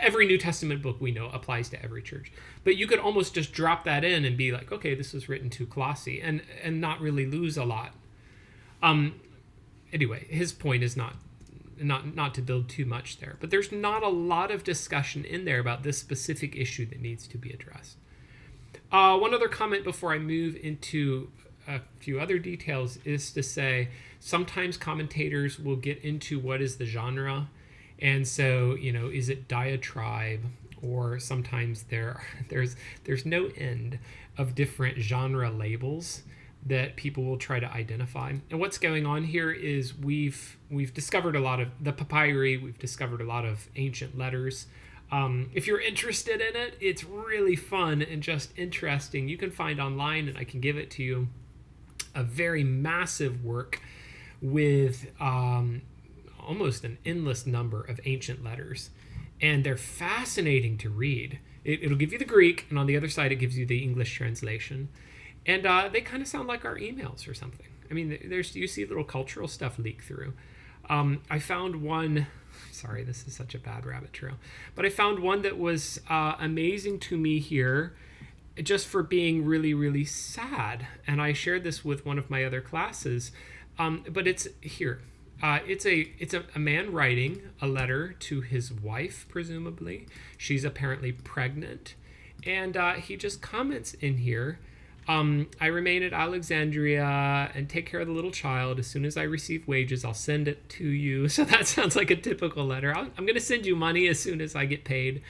every New Testament book we know applies to every church. But you could almost just drop that in and be like, okay, this was written to Colossae, and and not really lose a lot. Um, anyway, his point is not not not to build too much there, but there's not a lot of discussion in there about this specific issue that needs to be addressed. Uh, one other comment before I move into a few other details is to say sometimes commentators will get into what is the genre and so, you know, is it diatribe or sometimes there [LAUGHS] there's there's no end of different genre labels that people will try to identify. And what's going on here is we've we've discovered a lot of the papyri, we've discovered a lot of ancient letters. Um, if you're interested in it, it's really fun and just interesting. You can find online, and I can give it to you, a very massive work with um, almost an endless number of ancient letters, and they're fascinating to read. It, will give you the Greek, and on the other side, it gives you the English translation, and uh, they kind of sound like our emails or something. I mean, there's you see little cultural stuff leak through. Um, I found one. Sorry, this is such a bad rabbit trail, but I found one that was uh, amazing to me here just for being really, really sad. And I shared this with one of my other classes. Um, but it's here. Uh, it's a it's a, a man writing a letter to his wife, presumably. She's apparently pregnant, and uh, he just comments in here. Um, I remain at Alexandria and take care of the little child. As soon as I receive wages, I'll send it to you. [LAUGHS] So that sounds like a typical letter. i am going to send you money as soon as I get paid.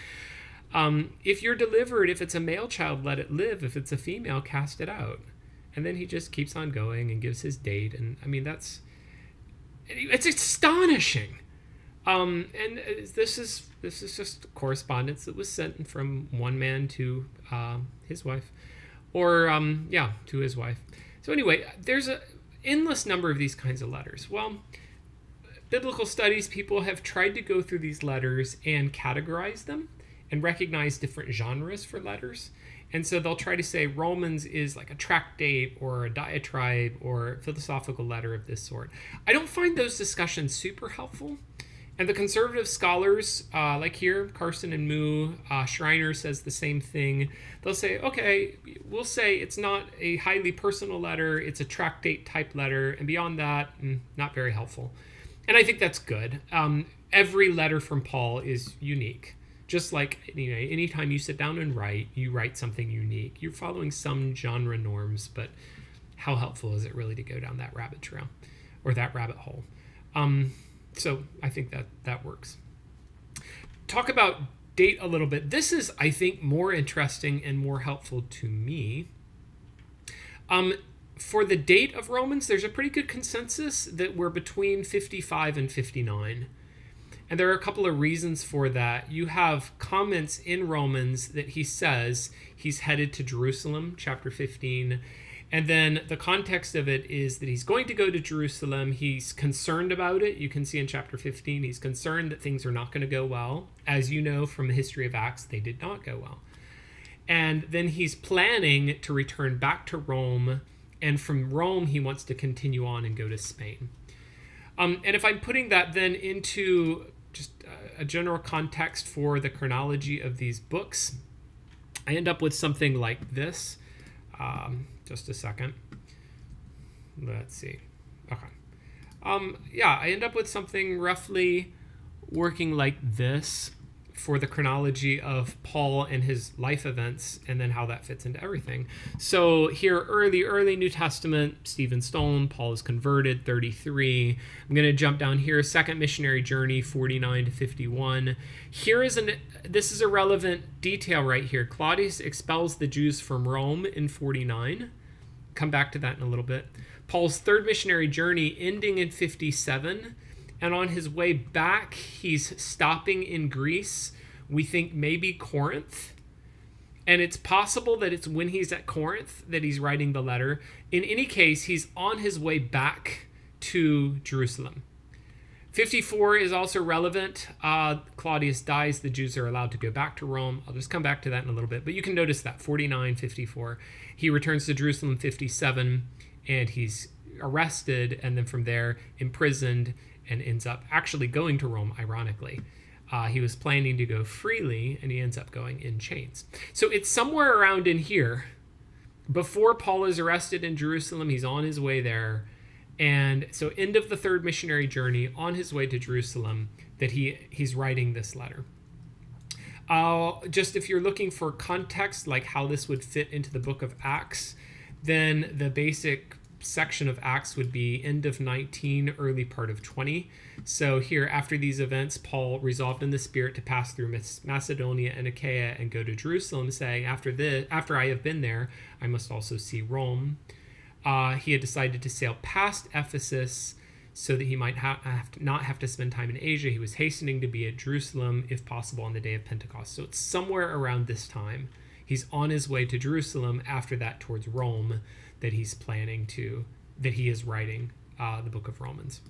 Um, if you're delivered, if it's a male child, let it live. If it's a female, cast it out. And then he just keeps on going and gives his date. And I mean, that's it's astonishing. Um, and this is this is just correspondence that was sent from one man to uh, his wife, or um, yeah, to his wife. So anyway, there's a endless number of these kinds of letters. Well, biblical studies people have tried to go through these letters and categorize them and recognize different genres for letters. And so they'll try to say Romans is like a tractate or a diatribe or philosophical letter of this sort. I don't find those discussions super helpful and the conservative scholars, uh, like here, Carson and Moo, uh, Schreiner says the same thing. They'll say, okay, we'll say it's not a highly personal letter, it's a tractate type letter, and beyond that, mm, not very helpful. And I think that's good. Um, every letter from Paul is unique. Just like you know, anytime you sit down and write, you write something unique. You're following some genre norms, but how helpful is it really to go down that rabbit trail or that rabbit hole? Um, so I think that that works. Talk about date a little bit. This is, I think, more interesting and more helpful to me. Um, for the date of Romans, there's a pretty good consensus that we're between 55 and 59. And there are a couple of reasons for that. You have comments in Romans that he says he's headed to Jerusalem, chapter 15, and then the context of it is that he's going to go to Jerusalem. He's concerned about it. You can see in chapter 15, he's concerned that things are not going to go well. As you know from the history of Acts, they did not go well. And then he's planning to return back to Rome. And from Rome, he wants to continue on and go to Spain. Um, and if I'm putting that then into just a general context for the chronology of these books, I end up with something like this. Um, just a second. Let's see. Okay. Um, yeah, I end up with something roughly working like this for the chronology of Paul and his life events and then how that fits into everything. So here, early, early New Testament, Stephen Stone, Paul is converted, 33. I'm going to jump down here, second missionary journey, 49 to 51. Here is an, this is a relevant detail right here. Claudius expels the Jews from Rome in 49 come back to that in a little bit. Paul's third missionary journey ending in 57. And on his way back, he's stopping in Greece. We think maybe Corinth. And it's possible that it's when he's at Corinth that he's writing the letter. In any case, he's on his way back to Jerusalem. 54 is also relevant. Uh, Claudius dies. The Jews are allowed to go back to Rome. I'll just come back to that in a little bit. But you can notice that 49, 54. He returns to Jerusalem 57 and he's arrested and then from there imprisoned and ends up actually going to Rome, ironically. Uh, he was planning to go freely and he ends up going in chains. So it's somewhere around in here. Before Paul is arrested in Jerusalem, he's on his way there. And so, end of the third missionary journey, on his way to Jerusalem, that he he's writing this letter. Uh, just if you're looking for context, like how this would fit into the book of Acts, then the basic section of Acts would be end of 19, early part of 20. So here, after these events, Paul resolved in the Spirit to pass through Macedonia and Achaia and go to Jerusalem, saying, "After this, after I have been there, I must also see Rome." Uh, he had decided to sail past Ephesus so that he might ha- have to not have to spend time in Asia. He was hastening to be at Jerusalem, if possible, on the day of Pentecost. So it's somewhere around this time. He's on his way to Jerusalem. After that, towards Rome, that he's planning to, that he is writing uh, the book of Romans.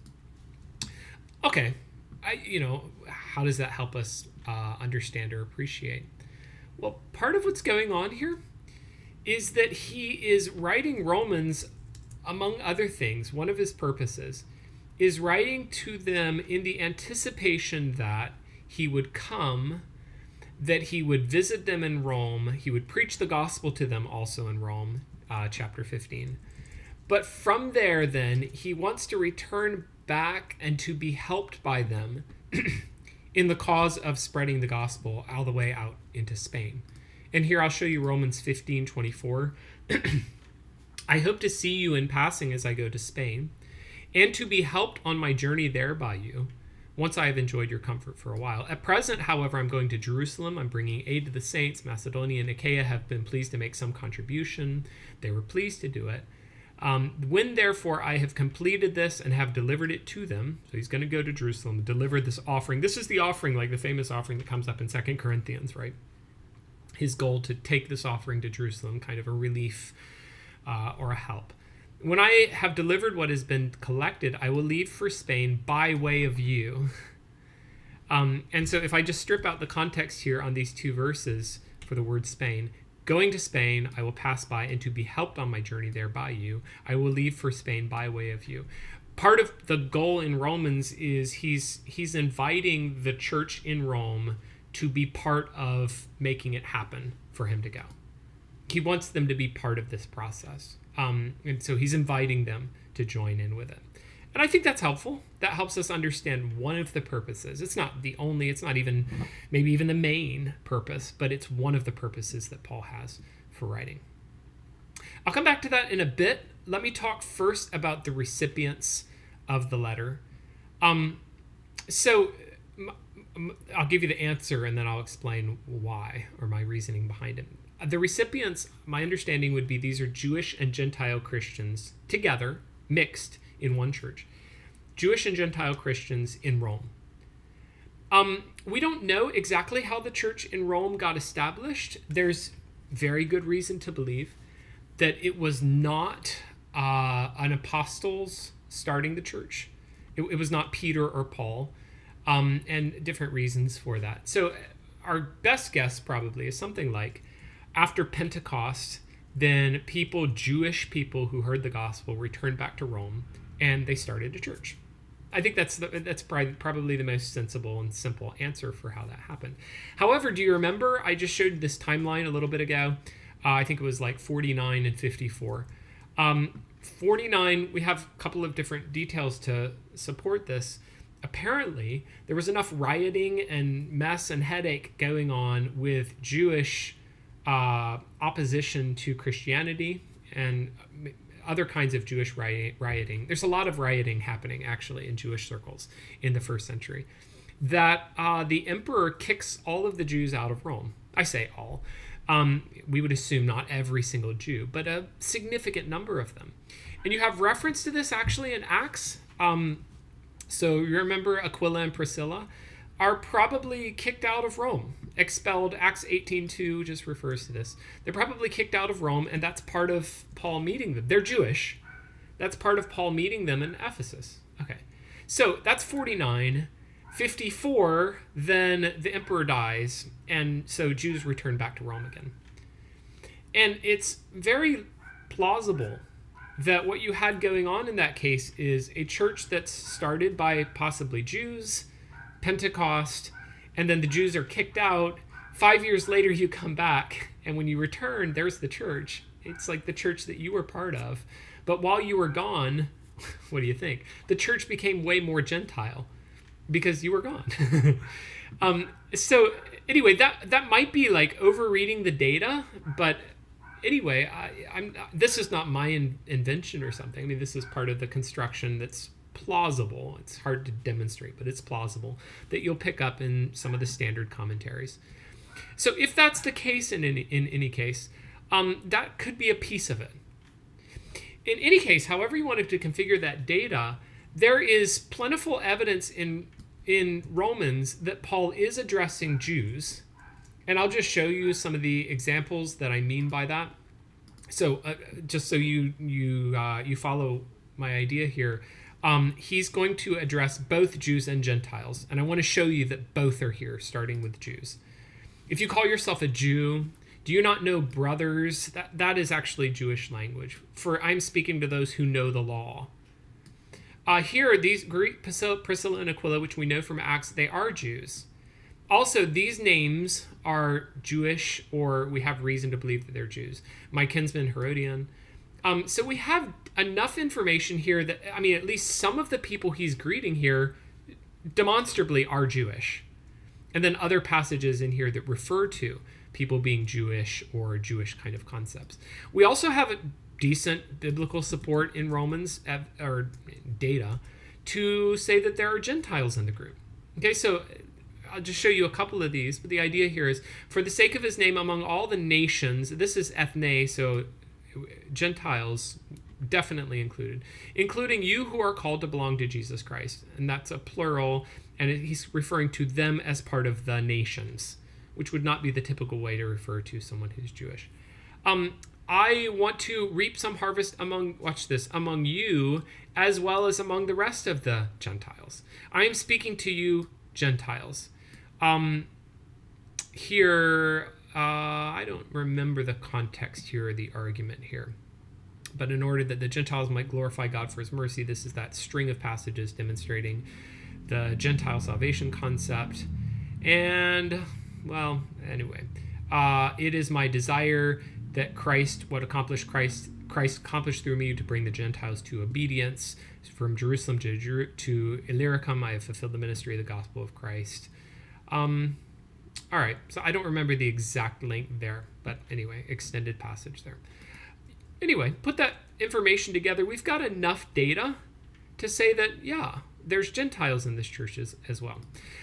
Okay, I, you know, how does that help us uh, understand or appreciate? Well, part of what's going on here is that he is writing Romans, among other things. One of his purposes is writing to them in the anticipation that he would come, that he would visit them in Rome, he would preach the gospel to them also in Rome, uh, chapter 15. But from there, then, he wants to return back and to be helped by them [CLEARS THROAT] in the cause of spreading the gospel all the way out into Spain. And here I'll show you Romans 15 24. [CLEARS THROAT] I hope to see you in passing as I go to Spain and to be helped on my journey there by you, once I have enjoyed your comfort for a while. At present, however, I'm going to Jerusalem. I'm bringing aid to the saints. Macedonia and Achaia have been pleased to make some contribution. They were pleased to do it. Um, when therefore I have completed this and have delivered it to them, so he's going to go to Jerusalem, deliver this offering. This is the offering, like the famous offering that comes up in Second Corinthians, right? His goal to take this offering to Jerusalem, kind of a relief uh, or a help. When I have delivered what has been collected, I will leave for Spain by way of you. [LAUGHS] Um, and so if I just strip out the context here on these two verses for the word Spain, going to Spain, I will pass by, and to be helped on my journey there by you, I will leave for Spain by way of you. part of the goal in Romans is he's he's inviting the church in Rome to be part of making it happen for him to go. He wants them to be part of this process. Um, and so he's inviting them to join in with it. And I think that's helpful. That helps us understand one of the purposes. It's not the only, it's not even maybe even the main purpose, but it's one of the purposes that Paul has for writing. I'll come back to that in a bit. Let me talk first about the recipients of the letter. Um, so I'll give you the answer and then I'll explain why or my reasoning behind it. The recipients, my understanding would be these are Jewish and Gentile Christians together, mixed in one church. Jewish and Gentile Christians in Rome. Um, we don't know exactly how the church in Rome got established. There's very good reason to believe that it was not uh, an apostles starting the church. It, it was not Peter or Paul, um, and different reasons for that. So, our best guess probably is something like after Pentecost, then people, Jewish people who heard the gospel, returned back to Rome and they started a church. I think that's the, that's probably the most sensible and simple answer for how that happened. However, do you remember I just showed this timeline a little bit ago? Uh, I think it was like 49 and 54. Um, 49, we have a couple of different details to support this. Apparently, there was enough rioting and mess and headache going on with Jewish uh, opposition to Christianity and other kinds of Jewish rioting. There's a lot of rioting happening actually in Jewish circles in the first century. That uh, the emperor kicks all of the Jews out of Rome. I say all. Um, we would assume not every single Jew, but a significant number of them. And you have reference to this actually in Acts. Um, so you remember Aquila and Priscilla are probably kicked out of Rome, expelled. Acts 18:2 just refers to this. They're probably kicked out of Rome, and that's part of Paul meeting them. They're Jewish. That's part of Paul meeting them in Ephesus. Okay. So that's 49. 54, then the emperor dies, and so Jews return back to Rome again. And it's very plausible that what you had going on in that case is a church that's started by possibly Jews, Pentecost, and then the Jews are kicked out. Five years later, you come back, and when you return, there's the church. It's like the church that you were part of. But while you were gone, [LAUGHS] what do you think? The church became way more Gentile because you were gone. [LAUGHS] um, so anyway, that that might be like overreading the data, but anyway, I, am this is not my in, invention or something. I mean, this is part of the construction that's plausible. It's hard to demonstrate, but it's plausible that you'll pick up in some of the standard commentaries. So if that's the case in any, in any case, um, that could be a piece of it. In any case, however you wanted to configure that data, there is plentiful evidence in in Romans that Paul is addressing Jews. And I'll just show you some of the examples that I mean by that. So, uh, just so you you uh, you follow my idea here, um, he's going to address both Jews and Gentiles, and I want to show you that both are here, starting with Jews. If you call yourself a Jew, do you not know brothers? That that is actually Jewish language. For I'm speaking to those who know the law. Uh, here, these Greek Priscilla, Priscilla and Aquila, which we know from Acts, they are Jews. Also, these names are Jewish, or we have reason to believe that they're Jews. My kinsman Herodion. Um, so we have enough information here that, I mean, at least some of the people he's greeting here demonstrably are Jewish. And then other passages in here that refer to people being Jewish or Jewish kind of concepts. We also have a decent biblical support in Romans or data to say that there are Gentiles in the group. Okay, so I'll just show you a couple of these, but the idea here is for the sake of his name among all the nations, this is ethne, so Gentiles definitely included, including you who are called to belong to Jesus Christ. And that's a plural, and he's referring to them as part of the nations, which would not be the typical way to refer to someone who's Jewish. Um, I want to reap some harvest among, watch this, among you as well as among the rest of the Gentiles. I am speaking to you, Gentiles. Um, here, uh, I don't remember the context here or the argument here. But in order that the Gentiles might glorify God for his mercy, this is that string of passages demonstrating the Gentile salvation concept. And, well, anyway, uh, it is my desire that Christ, what accomplished Christ, Christ accomplished through me to bring the Gentiles to obedience. From Jerusalem to, to Illyricum, I have fulfilled the ministry of the gospel of Christ. Um, all right, so I don't remember the exact link there, but anyway, extended passage there. Anyway, put that information together. We've got enough data to say that, yeah, there's Gentiles in this church as, as well.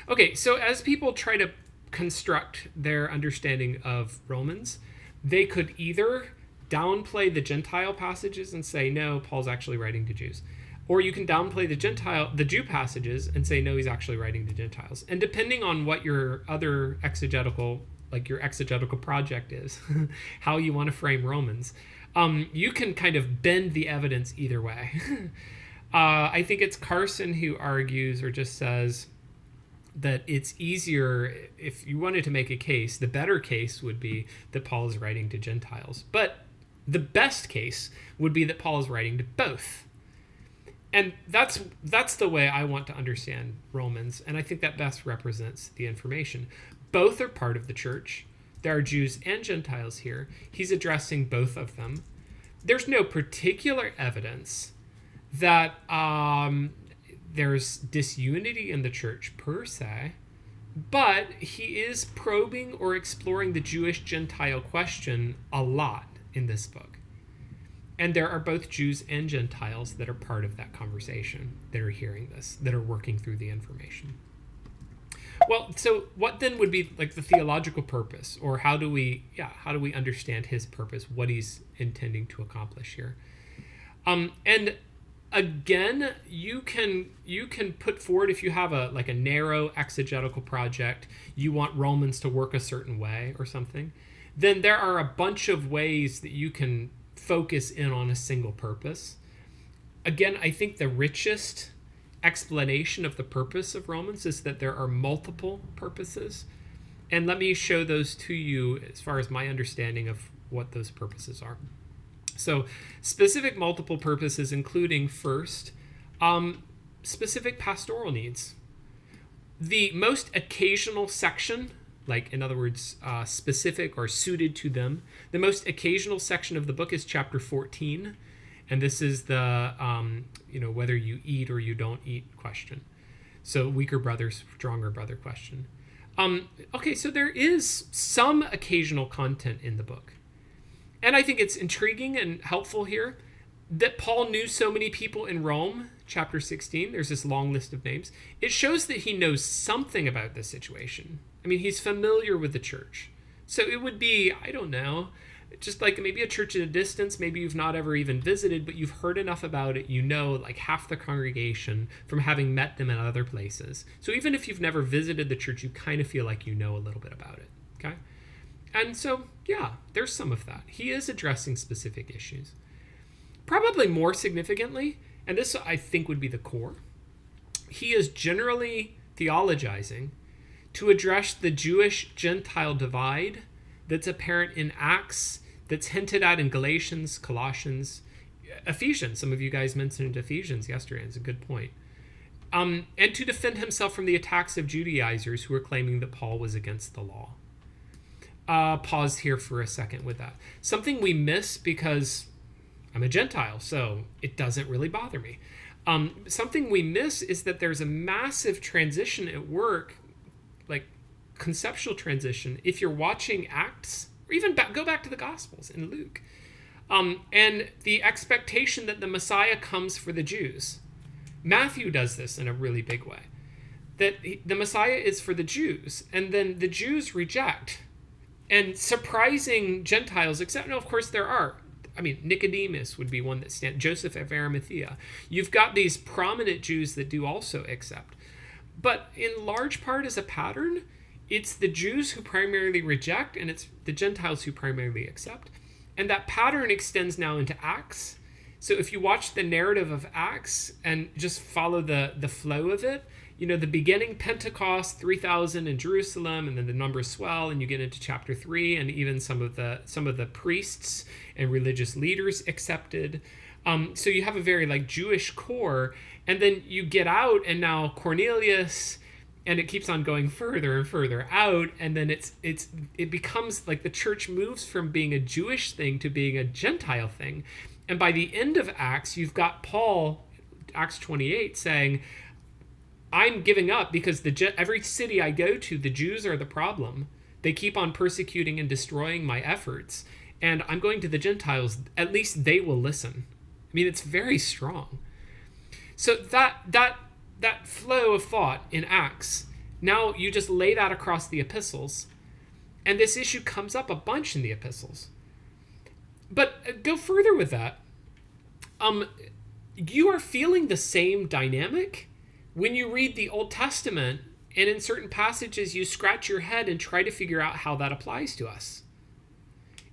Okay, so as people try to construct their understanding of Romans, they could either downplay the Gentile passages and say, no, Paul's actually writing to Jews. Or you can downplay the Gentile, the Jew passages and say, no, he's actually writing to Gentiles. And depending on what your other exegetical, like your exegetical project is, [LAUGHS] how you want to frame Romans, um, you can kind of bend the evidence either way. [LAUGHS] uh, I think it's Carson who argues or just says that it's easier if you wanted to make a case, the better case would be that Paul is writing to Gentiles. But the best case would be that Paul is writing to both and that's that's the way I want to understand Romans, and I think that best represents the information. Both are part of the church. There are Jews and Gentiles here. He's addressing both of them. There's no particular evidence that um, there's disunity in the church per se, but he is probing or exploring the Jewish Gentile question a lot in this book. And there are both Jews and Gentiles that are part of that conversation that are hearing this, that are working through the information. Well, so what then would be like the theological purpose, or how do we, yeah, how do we understand his purpose, what he's intending to accomplish here? Um, and again, you can you can put forward if you have a like a narrow exegetical project, you want Romans to work a certain way or something, then there are a bunch of ways that you can focus in on a single purpose. Again, I think the richest explanation of the purpose of Romans is that there are multiple purposes. And let me show those to you as far as my understanding of what those purposes are. So, specific multiple purposes, including first, um, specific pastoral needs. The most occasional section like in other words uh, specific or suited to them. The most occasional section of the book is chapter 14 and this is the um, you know whether you eat or you don't eat question. So weaker brother stronger brother question. Um, okay so there is some occasional content in the book. And i think it's intriguing and helpful here that paul knew so many people in rome chapter 16 there's this long list of names. It shows that he knows something about this situation I mean, he's familiar with the church. So it would be, I don't know, just like maybe a church at a distance, maybe you've not ever even visited, but you've heard enough about it. You know, like half the congregation from having met them in other places. So even if you've never visited the church, you kind of feel like you know a little bit about it. Okay. And so, yeah, there's some of that. He is addressing specific issues. Probably more significantly, and this I think would be the core, he is generally theologizing to address the Jewish Gentile divide that's apparent in Acts, that's hinted at in Galatians, Colossians, Ephesians. Some of you guys mentioned Ephesians yesterday. It's a good point. Um, and to defend himself from the attacks of Judaizers who were claiming that Paul was against the law. Uh, pause here for a second with that. Something we miss because I'm a Gentile, so it doesn't really bother me. Um, something we miss is that there's a massive transition at work conceptual transition if you're watching Acts or even back, go back to the Gospels in Luke. Um, and the expectation that the Messiah comes for the Jews. Matthew does this in a really big way. That he, the Messiah is for the Jews, and then the Jews reject. And surprising Gentiles, except, no, of course, there are. I mean, Nicodemus would be one that stands, Joseph of Arimathea. You've got these prominent Jews that do also accept. But in large part, as a pattern, it's the Jews who primarily reject, and it's the Gentiles who primarily accept. And that pattern extends now into Acts. So if you watch the narrative of Acts and just follow the, the flow of it, you know the beginning pentecost 3000 in jerusalem and then the numbers swell and you get into chapter 3 and even some of the some of the priests and religious leaders accepted um, so you have a very like jewish core and then you get out and now cornelius and it keeps on going further and further out and then it's it's it becomes like the church moves from being a jewish thing to being a gentile thing and by the end of acts you've got paul acts 28 saying I'm giving up because the every city I go to, the Jews are the problem. They keep on persecuting and destroying my efforts, and I'm going to the Gentiles. At least they will listen. I mean, it's very strong. So that that that flow of thought in Acts, now you just lay that across the epistles, and this issue comes up a bunch in the epistles. But uh, go further with that. Um, you are feeling the same dynamic when you read the Old Testament and in certain passages you scratch your head and try to figure out how that applies to us.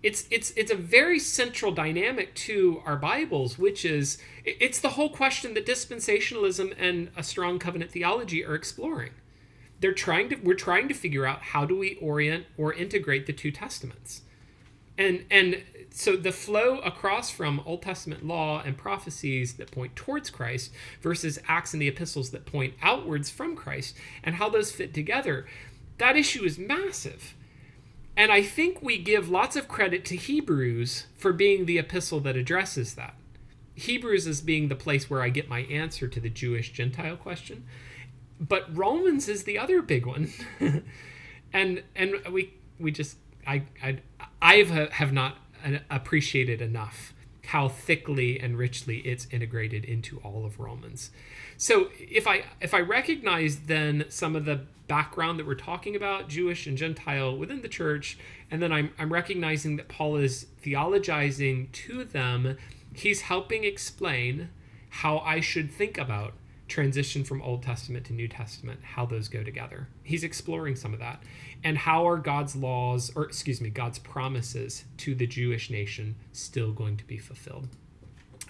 It's it's it's a very central dynamic to our Bibles, which is it's the whole question that dispensationalism and a strong covenant theology are exploring. They're trying to we're trying to figure out how do we orient or integrate the two testaments. And and so the flow across from Old Testament law and prophecies that point towards Christ versus Acts and the epistles that point outwards from Christ and how those fit together, that issue is massive. And I think we give lots of credit to Hebrews for being the epistle that addresses that. Hebrews is being the place where I get my answer to the Jewish Gentile question. But Romans is the other big one. [LAUGHS] and and we we just I I I have have not appreciated enough how thickly and richly it's integrated into all of Romans. So if I if I recognize then some of the background that we're talking about, Jewish and Gentile within the church, and then I'm I'm recognizing that Paul is theologizing to them, he's helping explain how I should think about transition from Old Testament to New Testament, how those go together. He's exploring some of that. And how are God's laws, or excuse me, God's promises to the Jewish nation still going to be fulfilled?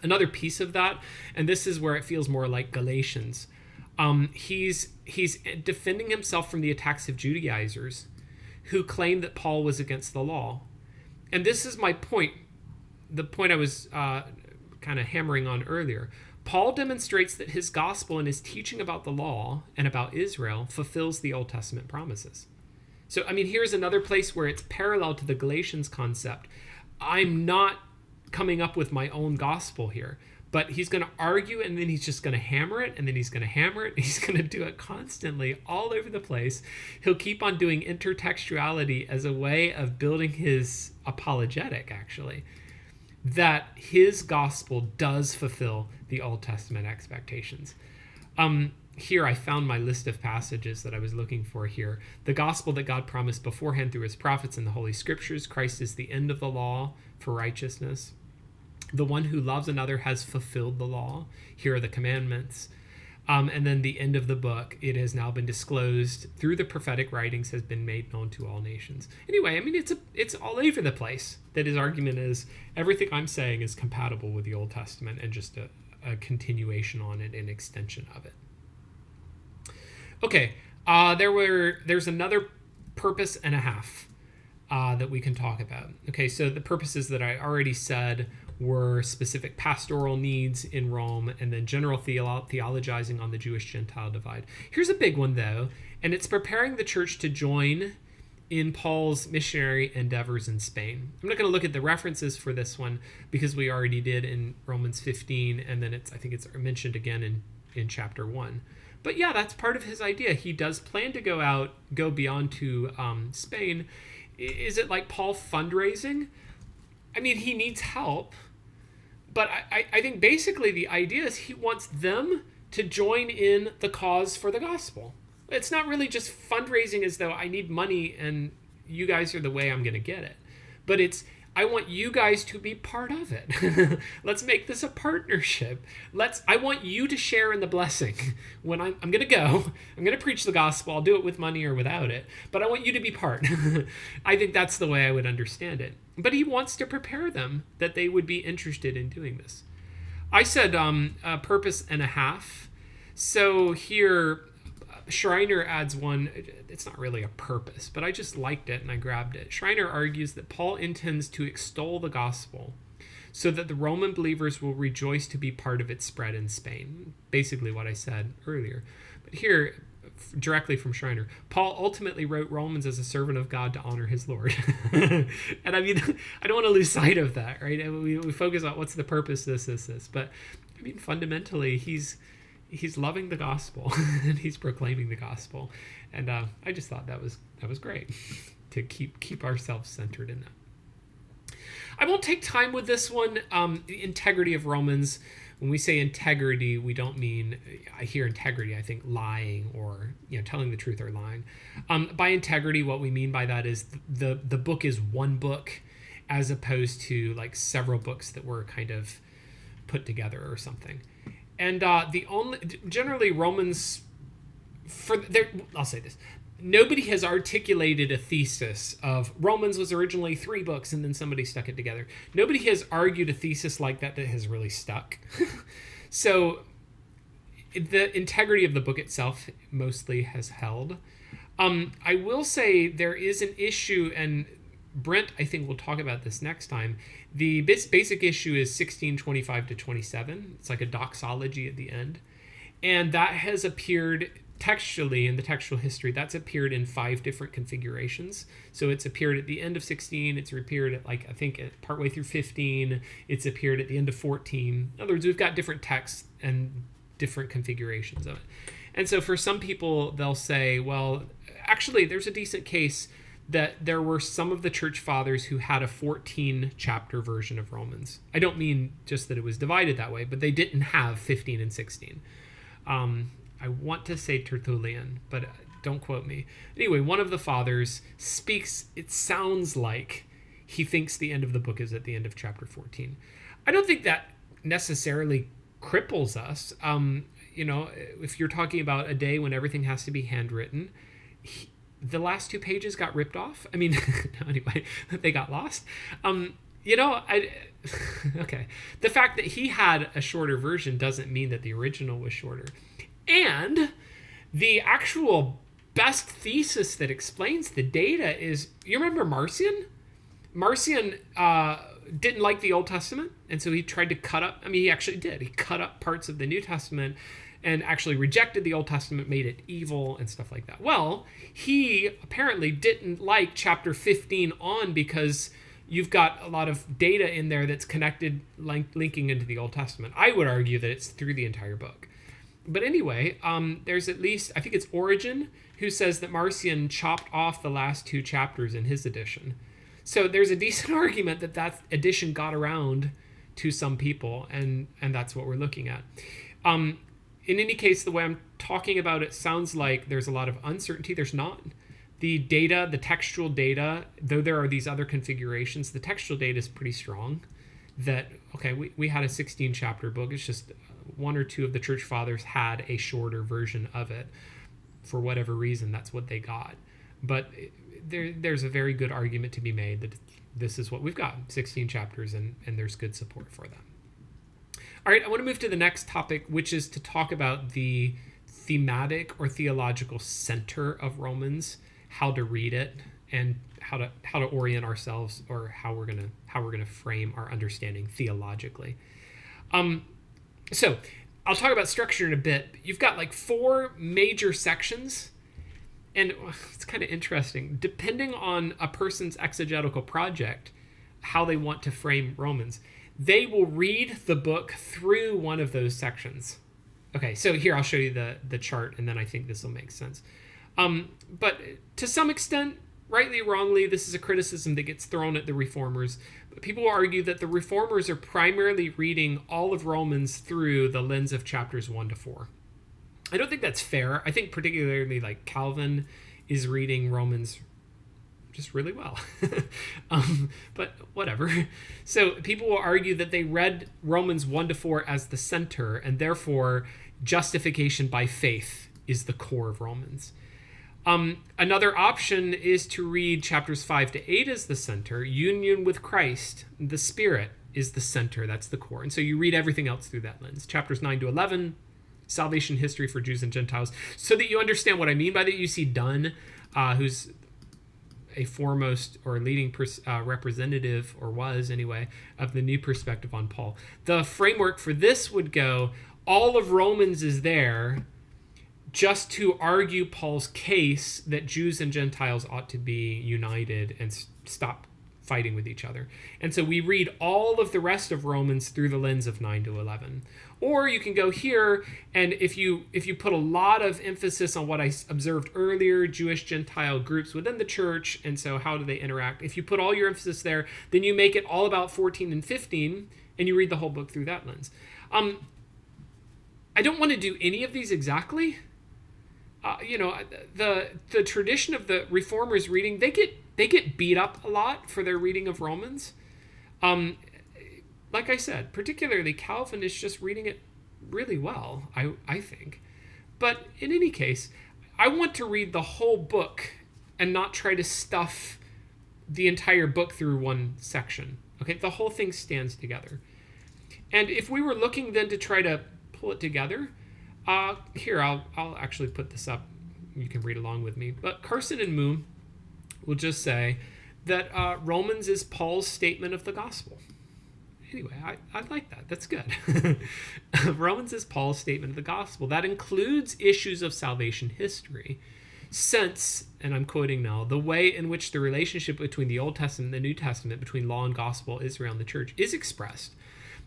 Another piece of that, and this is where it feels more like Galatians. Um, he's he's defending himself from the attacks of Judaizers who claim that Paul was against the law. And this is my point, the point I was uh, kind of hammering on earlier. Paul demonstrates that his gospel and his teaching about the law and about Israel fulfills the Old Testament promises. So, I mean, here's another place where it's parallel to the Galatians concept. I'm not coming up with my own gospel here, but he's going to argue and then he's just going to hammer it and then he's going to hammer it. [LAUGHS] He's going to do it constantly all over the place. He'll keep on doing intertextuality as a way of building his apologetic, actually that his gospel does fulfill the Old Testament expectations. Um, here I found my list of passages that I was looking for here. The gospel that God promised beforehand through his prophets in the Holy Scriptures Christ is the end of the law for righteousness. The one who loves another has fulfilled the law. Here are the commandments. Um, and then the end of the book, it has now been disclosed through the prophetic writings, has been made known to all nations. Anyway, I mean, it's a, it's all over the place. That his argument is everything I'm saying is compatible with the Old Testament and just a, a continuation on it, an extension of it. Okay, uh, there were there's another purpose and a half uh, that we can talk about. Okay, so the purposes that I already said were specific pastoral needs in Rome and then general theolo- theologizing on the Jewish Gentile divide. Here's a big one, though, and it's preparing the church to join in Paul's missionary endeavors in Spain. I'm not going to look at the references for this one because we already did in Romans 15, and then it's I think it's mentioned again in in chapter one. But yeah, that's part of his idea. He does plan to go out, go beyond to um, Spain. Is it like Paul fundraising? I mean, he needs help but I, I think basically the idea is he wants them to join in the cause for the gospel. It's not really just fundraising as though I need money and you guys are the way I'm going to get it. But it's I want you guys to be part of it. [LAUGHS] Let's make this a partnership. Let's I want you to share in the blessing. [LAUGHS] When I'm [LAUGHS] I'm going to go, I'm going to preach the gospel. I'll do it with money or without it, but I want you to be part. I think that's the way I would understand it. But he wants to prepare them that they would be interested in doing this. I said um, a purpose and a half. So here Schreiner adds one. It's not really a purpose, but I just liked it and I grabbed it. Schreiner argues that Paul intends to extol the gospel so that the Roman believers will rejoice to be part of its spread in Spain. Basically, what I said earlier. But here, directly from Schreiner, Paul ultimately wrote Romans as a servant of God to honor his Lord. [LAUGHS] and I mean, [LAUGHS] I don't want to lose sight of that, right? We, we focus on what's the purpose, this, this, this. But I mean, fundamentally, he's he's loving the gospel [LAUGHS] and he's proclaiming the gospel. And uh, i just thought that was that was great [LAUGHS] to keep keep ourselves centered in that. I won't take time with this one. Um, the integrity of romans. When we say integrity we don't mean i hear integrity i think lying or you know telling the truth or lying. Um, by integrity what we mean by that is the the book is one book as opposed to like several books that were kind of put together or something and uh, the only generally Romans for there I'll say this nobody has articulated a thesis of Romans was originally three books and then somebody stuck it together. Nobody has argued a thesis like that that has really stuck. [LAUGHS] so the integrity of the book itself mostly has held. Um, I will say there is an issue, and Brent, I think, will talk about this next time. The basic issue is 1625 to 27. It's like a doxology at the end. And that has appeared textually in the textual history. That's appeared in five different configurations. So it's appeared at the end of 16. It's appeared at, like, I think, at partway through 15. It's appeared at the end of 14. In other words, we've got different texts and different configurations of it. And so for some people, they'll say, well, actually, there's a decent case that there were some of the church fathers who had a 14 chapter version of Romans. I don't mean just that it was divided that way, but they didn't have 15 and 16. Um, I want to say Tertullian, but don't quote me. Anyway, one of the fathers speaks, it sounds like he thinks the end of the book is at the end of chapter 14. I don't think that necessarily cripples us. Um, you know, if you're talking about a day when everything has to be handwritten, the last two pages got ripped off. I mean, [LAUGHS] anyway, [LAUGHS] they got lost. Um, you know, I [LAUGHS] okay. The fact that he had a shorter version doesn't mean that the original was shorter. And the actual best thesis that explains the data is you remember Marcion? Marcion uh, didn't like the Old Testament, and so he tried to cut up. I mean, he actually did. He cut up parts of the New Testament and actually rejected the Old Testament, made it evil and stuff like that. Well, he apparently didn't like chapter 15 on because you've got a lot of data in there that's connected, link, linking into the Old Testament. I would argue that it's through the entire book. But anyway, um, there's at least, I think it's Origen who says that Marcion chopped off the last two chapters in his edition. So there's a decent [LAUGHS] argument that that edition got around to some people, and and that's what we're looking at. Um, in any case, the way I'm talking about it sounds like there's a lot of uncertainty. There's not. The data, the textual data, though there are these other configurations, the textual data is pretty strong. That, okay, we, we had a 16 chapter book. It's just one or two of the church fathers had a shorter version of it. For whatever reason, that's what they got. But there, there's a very good argument to be made that this is what we've got 16 chapters, and, and there's good support for that. All right, I want to move to the next topic, which is to talk about the thematic or theological center of Romans, how to read it, and how to how to orient ourselves or how we're gonna how we're gonna frame our understanding theologically. Um, so I'll talk about structure in a bit. You've got like four major sections, and it's kind of interesting. Depending on a person's exegetical project, how they want to frame Romans they will read the book through one of those sections. Okay, so here I'll show you the, the chart, and then I think this will make sense. Um, but to some extent, rightly or wrongly, this is a criticism that gets thrown at the reformers. But people argue that the reformers are primarily reading all of Romans through the lens of chapters 1 to 4. I don't think that's fair. I think particularly like Calvin is reading Romans just really well. [LAUGHS] um, but whatever. So people will argue that they read Romans 1 to 4 as the center, and therefore justification by faith is the core of Romans. Um, another option is to read chapters 5 to 8 as the center, union with Christ, the Spirit is the center, that's the core. And so you read everything else through that lens. Chapters 9 to 11, salvation history for Jews and Gentiles, so that you understand what I mean by that. You see Dunn, uh, who's a foremost or leading pers- uh, representative, or was anyway, of the new perspective on Paul. The framework for this would go all of Romans is there just to argue Paul's case that Jews and Gentiles ought to be united and s- stop fighting with each other. And so we read all of the rest of Romans through the lens of 9 to 11. Or you can go here and if you if you put a lot of emphasis on what I observed earlier, Jewish Gentile groups within the church and so how do they interact? If you put all your emphasis there, then you make it all about 14 and 15 and you read the whole book through that lens. Um I don't want to do any of these exactly uh, you know the the tradition of the reformers reading they get they get beat up a lot for their reading of Romans. Um, like I said, particularly Calvin is just reading it really well. I I think, but in any case, I want to read the whole book and not try to stuff the entire book through one section. Okay, the whole thing stands together. And if we were looking then to try to pull it together, uh, here, I'll, I'll actually put this up. You can read along with me. But Carson and Moo will just say that uh, Romans is Paul's statement of the gospel. Anyway, I, I like that. That's good. [LAUGHS] Romans is Paul's statement of the gospel. That includes issues of salvation history. Since, and I'm quoting now, the way in which the relationship between the Old Testament and the New Testament, between law and gospel, Israel and the church, is expressed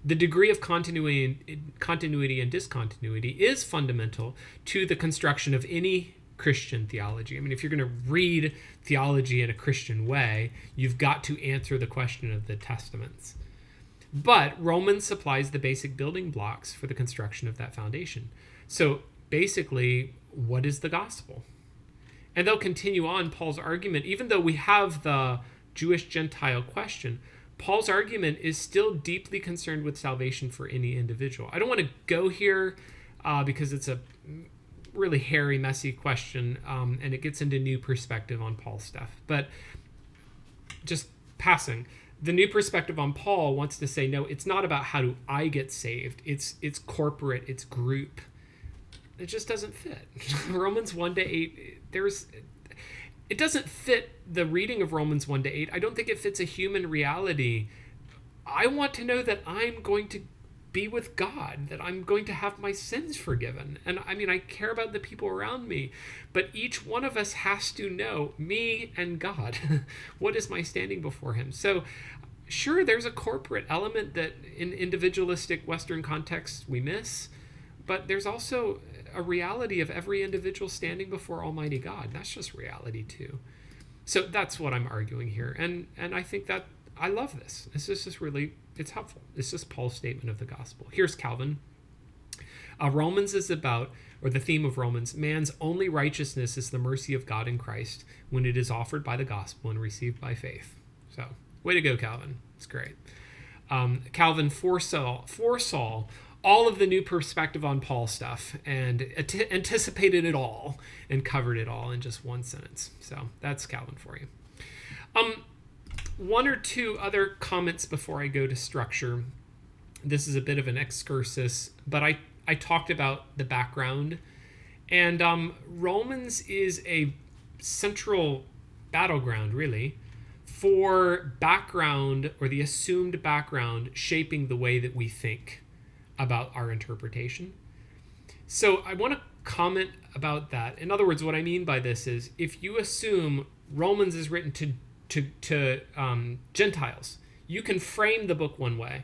the degree of continuity and, continuity and discontinuity is fundamental to the construction of any Christian theology. I mean, if you're going to read theology in a Christian way, you've got to answer the question of the testaments. But Romans supplies the basic building blocks for the construction of that foundation. So basically, what is the gospel? And they'll continue on Paul's argument, even though we have the Jewish Gentile question. Paul's argument is still deeply concerned with salvation for any individual. I don't want to go here uh, because it's a really hairy, messy question, um, and it gets into new perspective on Paul's stuff. But just passing, the new perspective on Paul wants to say, no, it's not about how do I get saved. It's it's corporate, it's group. It just doesn't fit. [LAUGHS] Romans one to eight. There's it doesn't fit the reading of Romans 1 to 8. I don't think it fits a human reality. I want to know that I'm going to be with God, that I'm going to have my sins forgiven. And I mean, I care about the people around me, but each one of us has to know me and God. [LAUGHS] what is my standing before Him? So, sure, there's a corporate element that in individualistic Western contexts we miss, but there's also a reality of every individual standing before Almighty God. That's just reality too. So that's what I'm arguing here, and and I think that I love this. This is just really it's helpful. It's just Paul's statement of the gospel. Here's Calvin. Uh, Romans is about, or the theme of Romans, man's only righteousness is the mercy of God in Christ when it is offered by the gospel and received by faith. So, way to go, Calvin. It's great. Um, Calvin foresaw, foresaw all of the new perspective on Paul stuff and anticipated it all and covered it all in just one sentence. So that's Calvin for you. Um, one or two other comments before I go to structure. This is a bit of an excursus, but I, I talked about the background. And um, Romans is a central battleground, really, for background or the assumed background shaping the way that we think about our interpretation. So I want to comment about that. In other words, what I mean by this is if you assume Romans is written to to to um, Gentiles, you can frame the book one way.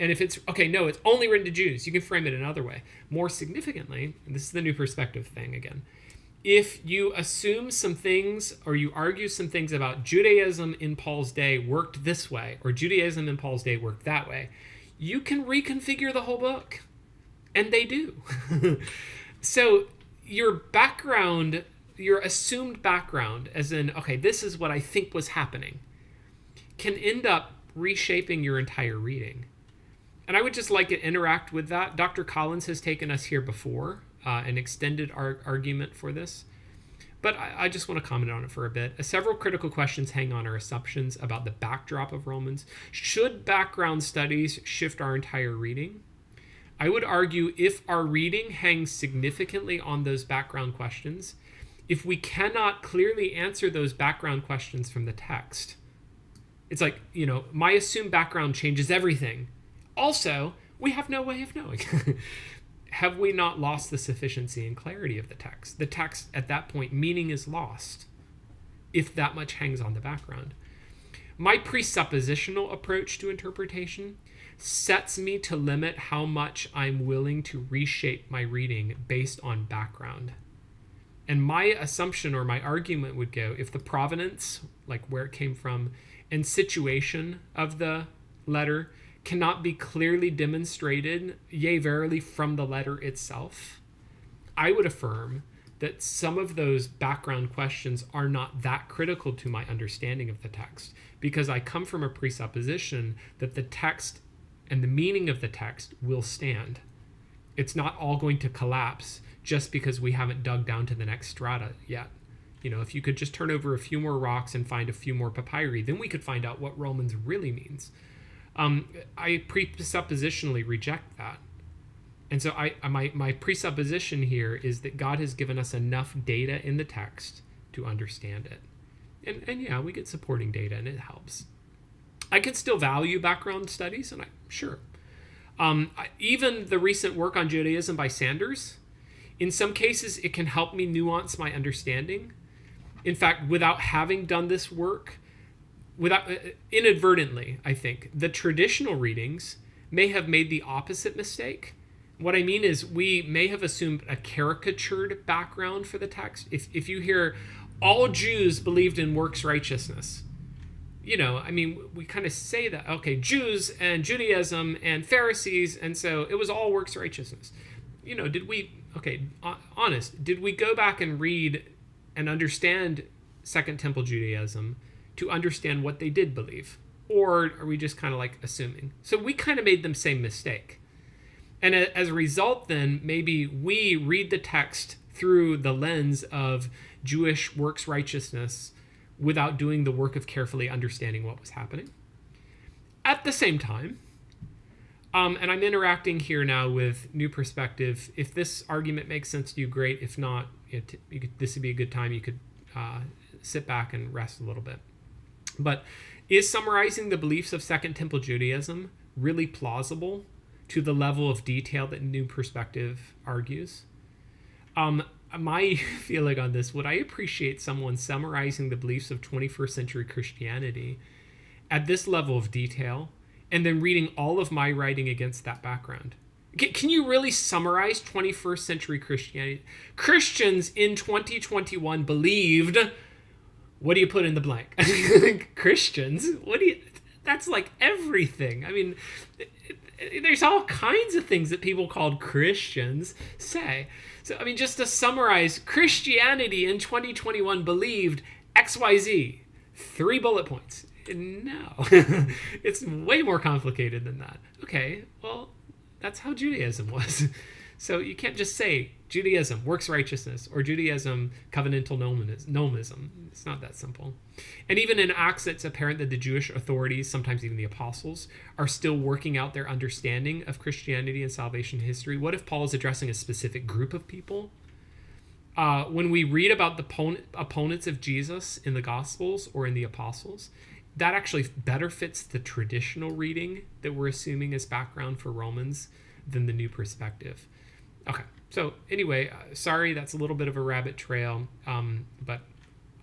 And if it's okay, no, it's only written to Jews, you can frame it another way. More significantly, this is the new perspective thing again. If you assume some things or you argue some things about Judaism in Paul's day worked this way, or Judaism in Paul's day worked that way, you can reconfigure the whole book. And they do. [LAUGHS] so your background, your assumed background, as in, okay, this is what I think was happening, can end up reshaping your entire reading. And I would just like to interact with that. Dr. Collins has taken us here before, uh, an extended ar- argument for this. But I, I, just want to comment on it for a bit. Uh, several critical questions hang on our assumptions about the backdrop of Romans. Should background studies shift our entire reading? I would argue if our reading hangs significantly on those background questions, if we cannot clearly answer those background questions from the text, it's like, you know, my assumed background changes everything. Also, we have no way of knowing. [LAUGHS] have we not lost the sufficiency and clarity of the text? The text, at that point, meaning is lost if that much hangs on the background. My presuppositional approach to interpretation sets me to limit how much I'm willing to reshape my reading based on background. And my assumption or my argument would go if the provenance, like where it came from, and situation of the letter cannot be clearly demonstrated, yea, verily, from the letter itself, I would affirm that some of those background questions are not that critical to my understanding of the text because I come from a presupposition that the text and the meaning of the text will stand. It's not all going to collapse just because we haven't dug down to the next strata yet. You know, if you could just turn over a few more rocks and find a few more papyri, then we could find out what Romans really means. Um, I presuppositionally reject that. And so I my, my presupposition here is that God has given us enough data in the text to understand it. And, and yeah, we get supporting data and it helps. I can still value background studies, and I'm sure. Um, even the recent work on Judaism by Sanders, in some cases, it can help me nuance my understanding. In fact, without having done this work, without uh, inadvertently, I think the traditional readings may have made the opposite mistake. What I mean is, we may have assumed a caricatured background for the text. If, if you hear all Jews believed in works righteousness, you know, I mean, we kind of say that, okay, Jews and Judaism and Pharisees, and so it was all works righteousness. You know, did we, okay, honest, did we go back and read and understand Second Temple Judaism to understand what they did believe? Or are we just kind of like assuming? So we kind of made the same mistake. And as a result, then, maybe we read the text through the lens of Jewish works righteousness without doing the work of carefully understanding what was happening. At the same time, um, and I'm interacting here now with new perspective. If this argument makes sense to you, great. If not, it, could, this would be a good time. You could uh, sit back and rest a little bit. But is summarizing the beliefs of Second Temple Judaism really plausible to the level of detail that New Perspective argues? Um, my [LAUGHS] feeling on this would I appreciate someone summarizing the beliefs of 21st century Christianity at this level of detail and then reading all of my writing against that background. Can you really summarize 21st century Christianity? Christians in 2021 believed. What do you put in the blank? [LAUGHS] Christians? What do you. That's like everything. I mean, there's all kinds of things that people called Christians say. So, I mean, just to summarize, Christianity in 2021 believed XYZ. Three bullet points. No, [LAUGHS] it's way more complicated than that. Okay, well, that's how Judaism was. [LAUGHS] So you can't just say Judaism works righteousness or Judaism covenantal nomism. It's not that simple. And even in Acts, it's apparent that the Jewish authorities, sometimes even the apostles, are still working out their understanding of Christianity and salvation history. What if Paul is addressing a specific group of people? Uh, when we read about the opponents of Jesus in the Gospels or in the Apostles, that actually better fits the traditional reading that we're assuming as background for Romans than the new perspective. Okay, so anyway, uh, sorry that's a little bit of a rabbit trail, um, but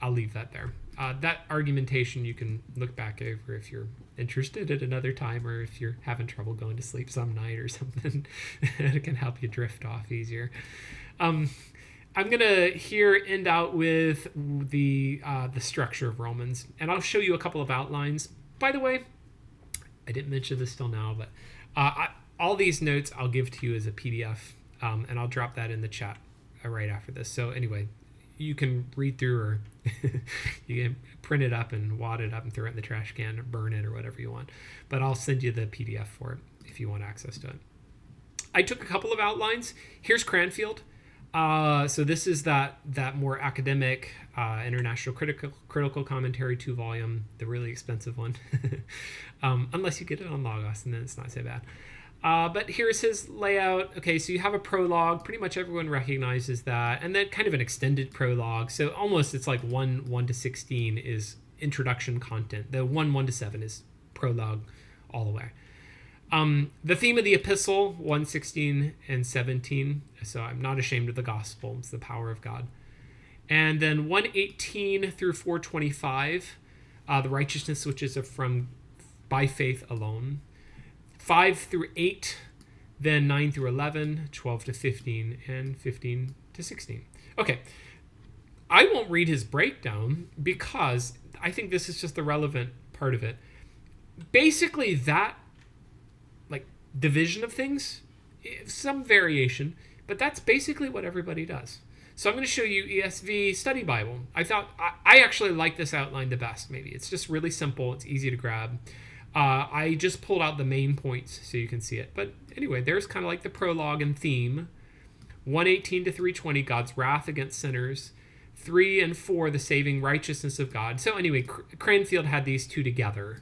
I'll leave that there. Uh, that argumentation you can look back over if you're interested at another time or if you're having trouble going to sleep some night or [LAUGHS] something. it can help you drift off easier. Um, I'm gonna here end out with the uh, the structure of Romans, and I'll show you a couple of outlines. By the way, I didn't mention this till now, but uh, I, all these notes I'll give to you as a PDF, um, and I'll drop that in the chat uh, right after this. So anyway, you can read through or [LAUGHS] you can print it up and wad it up and throw it in the trash can or burn it or whatever you want. But I'll send you the PDF for it if you want access to it. I took a couple of outlines. Here's Cranfield. Uh, so this is that that more academic uh, international critical critical commentary two volume, the really expensive one, [LAUGHS] um, unless you get it on Logos, and then it's not so bad. Uh, but here's his layout. Okay, so you have a prologue. Pretty much everyone recognizes that, and then kind of an extended prologue. So almost it's like one one to sixteen is introduction content. The one one to seven is prologue all the way. Um, the theme of the epistle 116 and 17. So I'm not ashamed of the gospel. It's the power of God. And then 118 through 425, uh, the righteousness which is from by faith alone. 5 through 8, then 9 through 11, 12 to 15, and 15 to 16. Okay, I won't read his breakdown because I think this is just the relevant part of it. Basically, that like division of things, eh, some variation, but that's basically what everybody does. So I'm going to show you ESV Study Bible. I thought I, actually like this outline the best. Maybe it's just really simple. It's easy to grab. Uh, I just pulled out the main points so you can see it. But anyway, there's kind of like the prologue and theme. 118 to 320, God's wrath against sinners. 3 and 4, the saving righteousness of God. So anyway, Cranfield had these two together.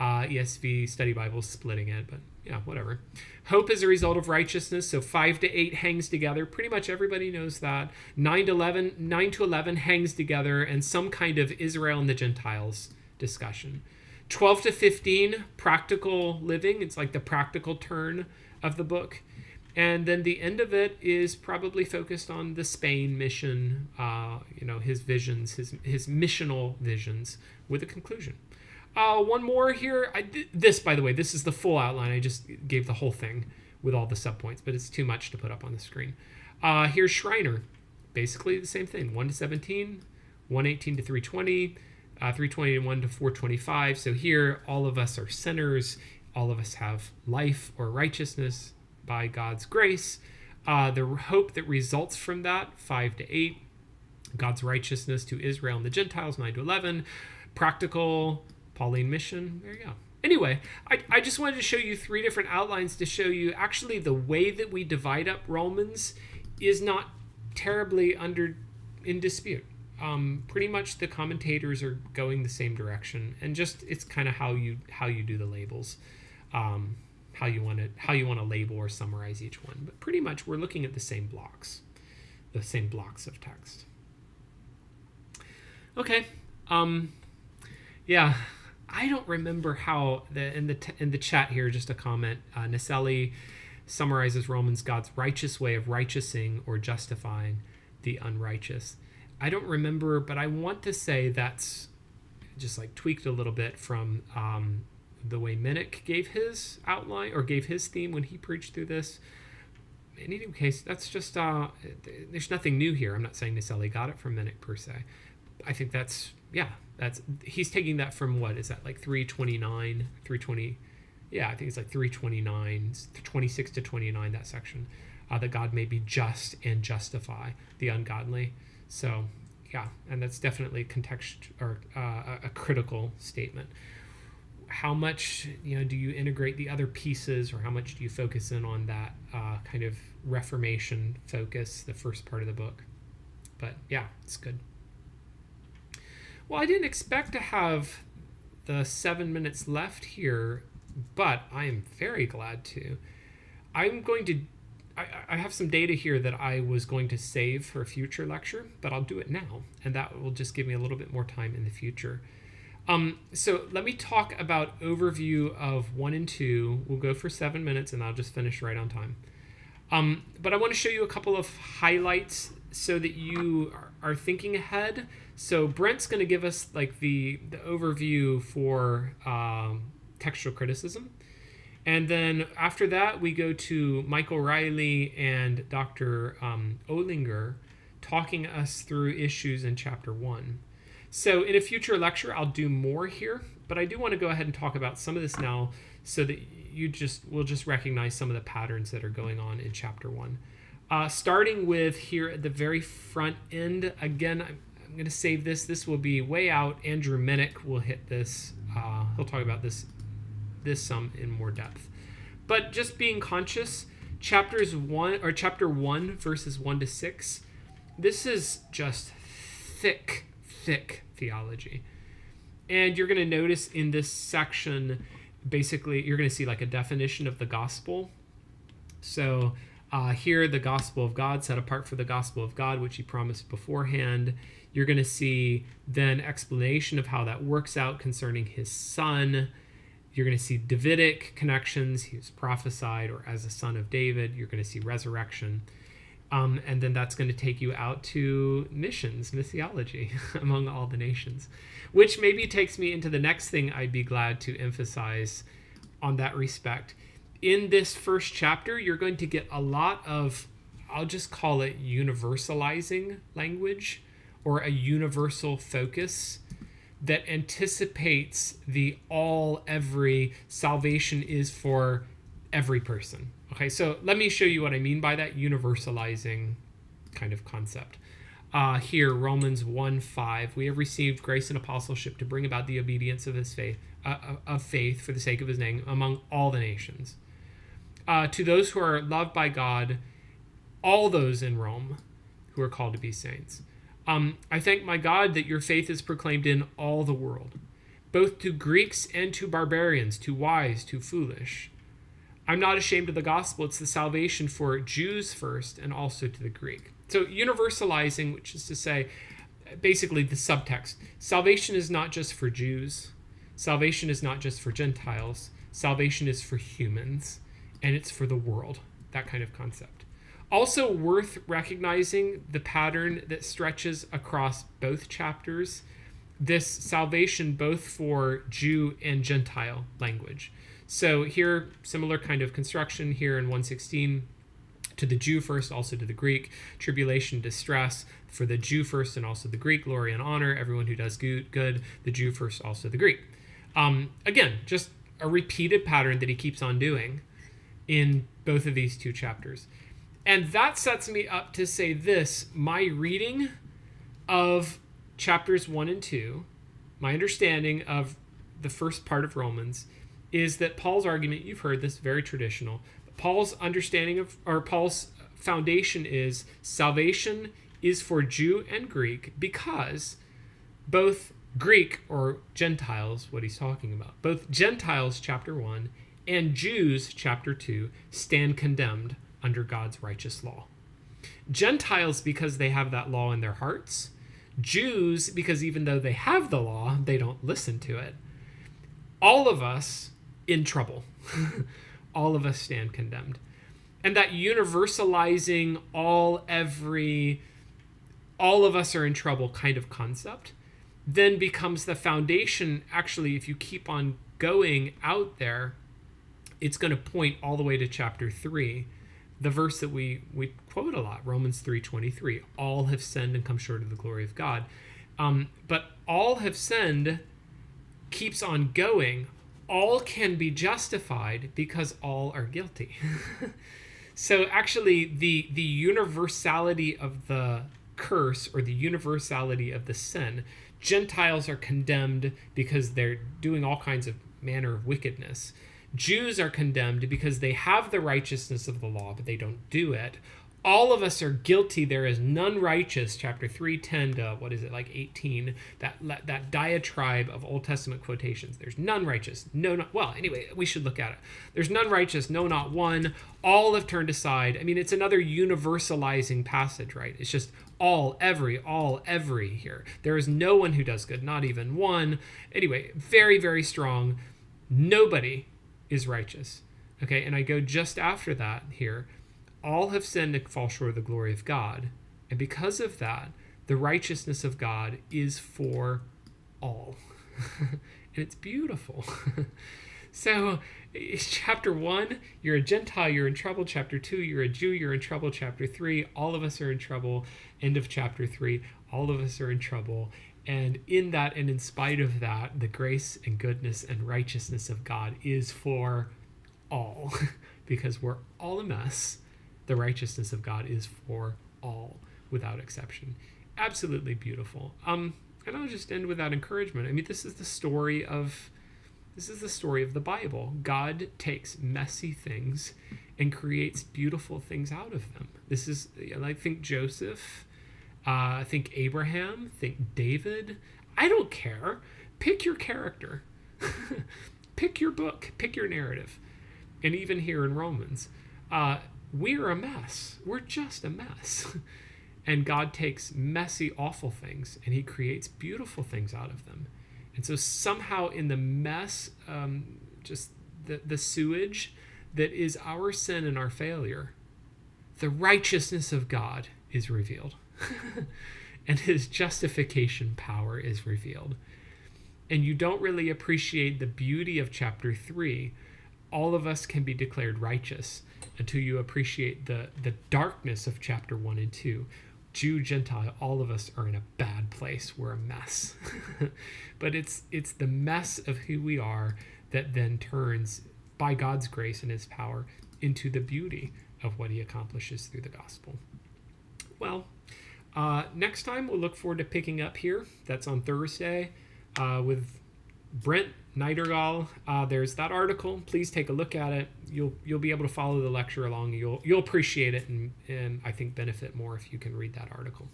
Uh, ESV Study Bible splitting it, but yeah, whatever. Hope is a result of righteousness. So 5 to 8 hangs together. Pretty much everybody knows that. 9 to 11, 9 to 11 hangs together and some kind of Israel and the Gentiles discussion. 12 to 15, practical living. It's like the practical turn of the book. And then the end of it is probably focused on the Spain mission, uh, you know, his visions, his, his missional visions, with a conclusion. Uh, one more here. I, this, by the way, this is the full outline. I just gave the whole thing with all the subpoints, but it's too much to put up on the screen. Uh, here's Schreiner. Basically the same thing 1 to 17, 118 to 320, uh, 321 to 425. So here, all of us are sinners. All of us have life or righteousness by God's grace. Uh, the hope that results from that, 5 to 8. God's righteousness to Israel and the Gentiles, 9 to 11. Practical Pauline mission. There you go. Anyway, I, I just wanted to show you three different outlines to show you actually the way that we divide up Romans is not terribly under in dispute um, pretty much the commentators are going the same direction, and just it's kind of how you how you do the labels, um, how you want to how you want to label or summarize each one. But pretty much we're looking at the same blocks, the same blocks of text. Okay, um, yeah, I don't remember how the in the in the chat here. Just a comment. Uh, Naselli summarizes Romans God's righteous way of righteousing or justifying the unrighteous. I don't remember, but I want to say that's just like tweaked a little bit from um, the way Minnick gave his outline or gave his theme when he preached through this. In any case, that's just uh, there's nothing new here. I'm not saying Naselli got it from Minnick per se. I think that's yeah, that's he's taking that from what is that like 329, 320. Yeah, I think it's like 329, 26 to 29 that section. Uh, that God may be just and justify the ungodly. So, yeah, and that's definitely context or uh, a critical statement. How much you know do you integrate the other pieces, or how much do you focus in on that uh, kind of Reformation focus, the first part of the book? But yeah, it's good. Well, I didn't expect to have the seven minutes left here, but I am very glad to. I'm going to I, I have some data here that I was going to save for a future lecture, but I'll do it now, and that will just give me a little bit more time in the future. Um, so let me talk about overview of one and two. We'll go for seven minutes, and I'll just finish right on time. Um, but I want to show you a couple of highlights so that you are, are thinking ahead. So Brent's going to give us like the the overview for um, textual criticism. And then after that, we go to Michael Riley and Dr. Um, Olinger talking us through issues in chapter one. So in a future lecture, I'll do more here, but I do want to go ahead and talk about some of this now so that you just will just recognize some of the patterns that are going on in chapter one. Uh, starting with here at the very front end, again, I'm, to save this. This will be way out. Andrew Minnick will hit this. Uh, he'll talk about this this some in more depth. But just being conscious, chapters one or chapter one, verses one to six, this is just thick, thick theology. And you're going to notice in this section, basically, you're going to see like a definition of the gospel So uh, here, the gospel of God, set apart for the gospel of God, which he promised beforehand. You're going to see then explanation of how that works out concerning his son. You're going to see Davidic connections. He was prophesied or as a son of David. You're going to see resurrection. Um, and then that's going to take you out to missions, missiology [LAUGHS] among all the nations, which maybe takes me into the next thing I'd be glad to emphasize on that respect. In this first chapter, you're going to get a lot of, I'll just call it universalizing language or a universal focus that anticipates the all, every salvation is for every person Okay, so let me show you what I mean by that universalizing kind of concept. Uh, here, Romans 1 5, we have received grace and apostleship to bring about the obedience of his faith, uh, uh, of faith for the sake of his name among all the nations. Uh, to those who are loved by God, all those in Rome who are called to be saints. Um, I thank my God that your faith is proclaimed in all the world, both to Greeks and to barbarians, to wise, to foolish. I'm not ashamed of the gospel. It's the salvation for Jews first and also to the Greek. So, universalizing, which is to say, basically the subtext salvation is not just for Jews, salvation is not just for Gentiles, salvation is for humans, and it's for the world. That kind of concept. Also, worth recognizing the pattern that stretches across both chapters this salvation both for Jew and Gentile language. So here, similar kind of construction here in 116 to the Jew first, also to the Greek, tribulation, distress, for the Jew first and also the Greek, glory and honor, everyone who does good, good the Jew first, also the Greek. Um, again, just a repeated pattern that he keeps on doing in both of these two chapters. And that sets me up to say this my reading of chapters 1 and 2, my understanding of the first part of Romans, is that Paul's argument, you've heard this, very traditional. Paul's understanding of, or Paul's foundation is salvation is for Jew and Greek because both Greek or Gentiles, what he's talking about, both Gentiles, chapter 1, and Jews, chapter 2, stand condemned under God's righteous law. Gentiles, because they have that law in their hearts. Jews, because even though they have the law, they don't listen to it. All of us in trouble. [LAUGHS] all of us stand condemned. And that universalizing all, every, all of us are in trouble kind of concept then becomes the foundation. Actually, if you keep on going out there, it's going to point all the way to chapter 3 the verse that we we quote a lot romans 3.23 all have sinned and come short of the glory of god um, but all have sinned keeps on going all can be justified because all are guilty. [LAUGHS] so actually the the universality of the curse or the universality of the sin, Gentiles are condemned because they're doing all kinds of manner of wickedness. Jews are condemned because they have the righteousness of the law, but they don't do it. All of us are guilty. There is none righteous. Chapter 3 10 to what is it like 18 that that diatribe of old testament quotations. There's none righteous. No not well anyway we should look at it. There's none righteous no not one. All have turned aside. I mean it's another universalizing passage right? It's just all every all every here. There is no one who does good not even one. Anyway very very strong. Nobody is righteous okay and i go just after that here all have sinned and fall short of the glory of God. And because of that, the righteousness of God is for all. [LAUGHS] and it's beautiful. [LAUGHS] so, chapter one, you're a Gentile, you're in trouble. Chapter two, you're a Jew, you're in trouble. Chapter three, all of us are in trouble. End of chapter three, all of us are in trouble. And in that, and in spite of that, the grace and goodness and righteousness of God is for all [LAUGHS] because we're all a mess the righteousness of God is for all without exception. Absolutely beautiful. Um, and I'll just end with that encouragement. I mean, this is the story of this is the story of the Bible. God takes messy things and creates beautiful things out of them. This is I think Joseph, uh, think Abraham, think David. I don't care. Pick your character. [LAUGHS] pick your book, pick your narrative. And even here in Romans, uh, we're a mess. We're just a mess. [LAUGHS] and God takes messy, awful things and he creates beautiful things out of them. And so somehow in the mess, um, just the, the sewage that is our sin and our failure, the righteousness of God is revealed. [LAUGHS] and his justification power is revealed. And you don't really appreciate the beauty of chapter 3. All of us can be declared righteous until you appreciate the, the darkness of chapter 1 and 2. Jew, Gentile, all of us are in a bad place. We're a mess. [LAUGHS] but it's it's the mess of who we are that then turns by God's grace and his power into the beauty of what he accomplishes through the gospel. Well, uh, next time we'll look forward to picking up here. That's on Thursday uh, with Brent Niedergall. Uh, there's that article. Please take a look at it. You'll you'll be able to follow the lecture along. You'll you'll appreciate it and, and I think benefit more if you can read that article.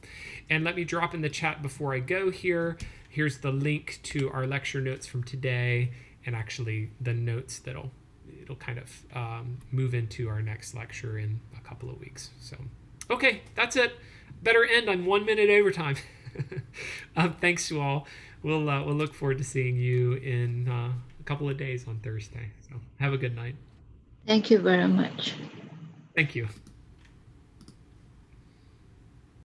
And let me drop in the chat before I go here. Here's the link to our lecture notes from today and actually the notes that'll it'll kind of um, move into our next lecture in a couple of weeks. So okay, that's it. Better end on one minute overtime. um, [LAUGHS] thanks to all we'll uh, we'll look forward to seeing you in uh, a couple of days on Thursday. So have a good night. Thank you very much. Thank you.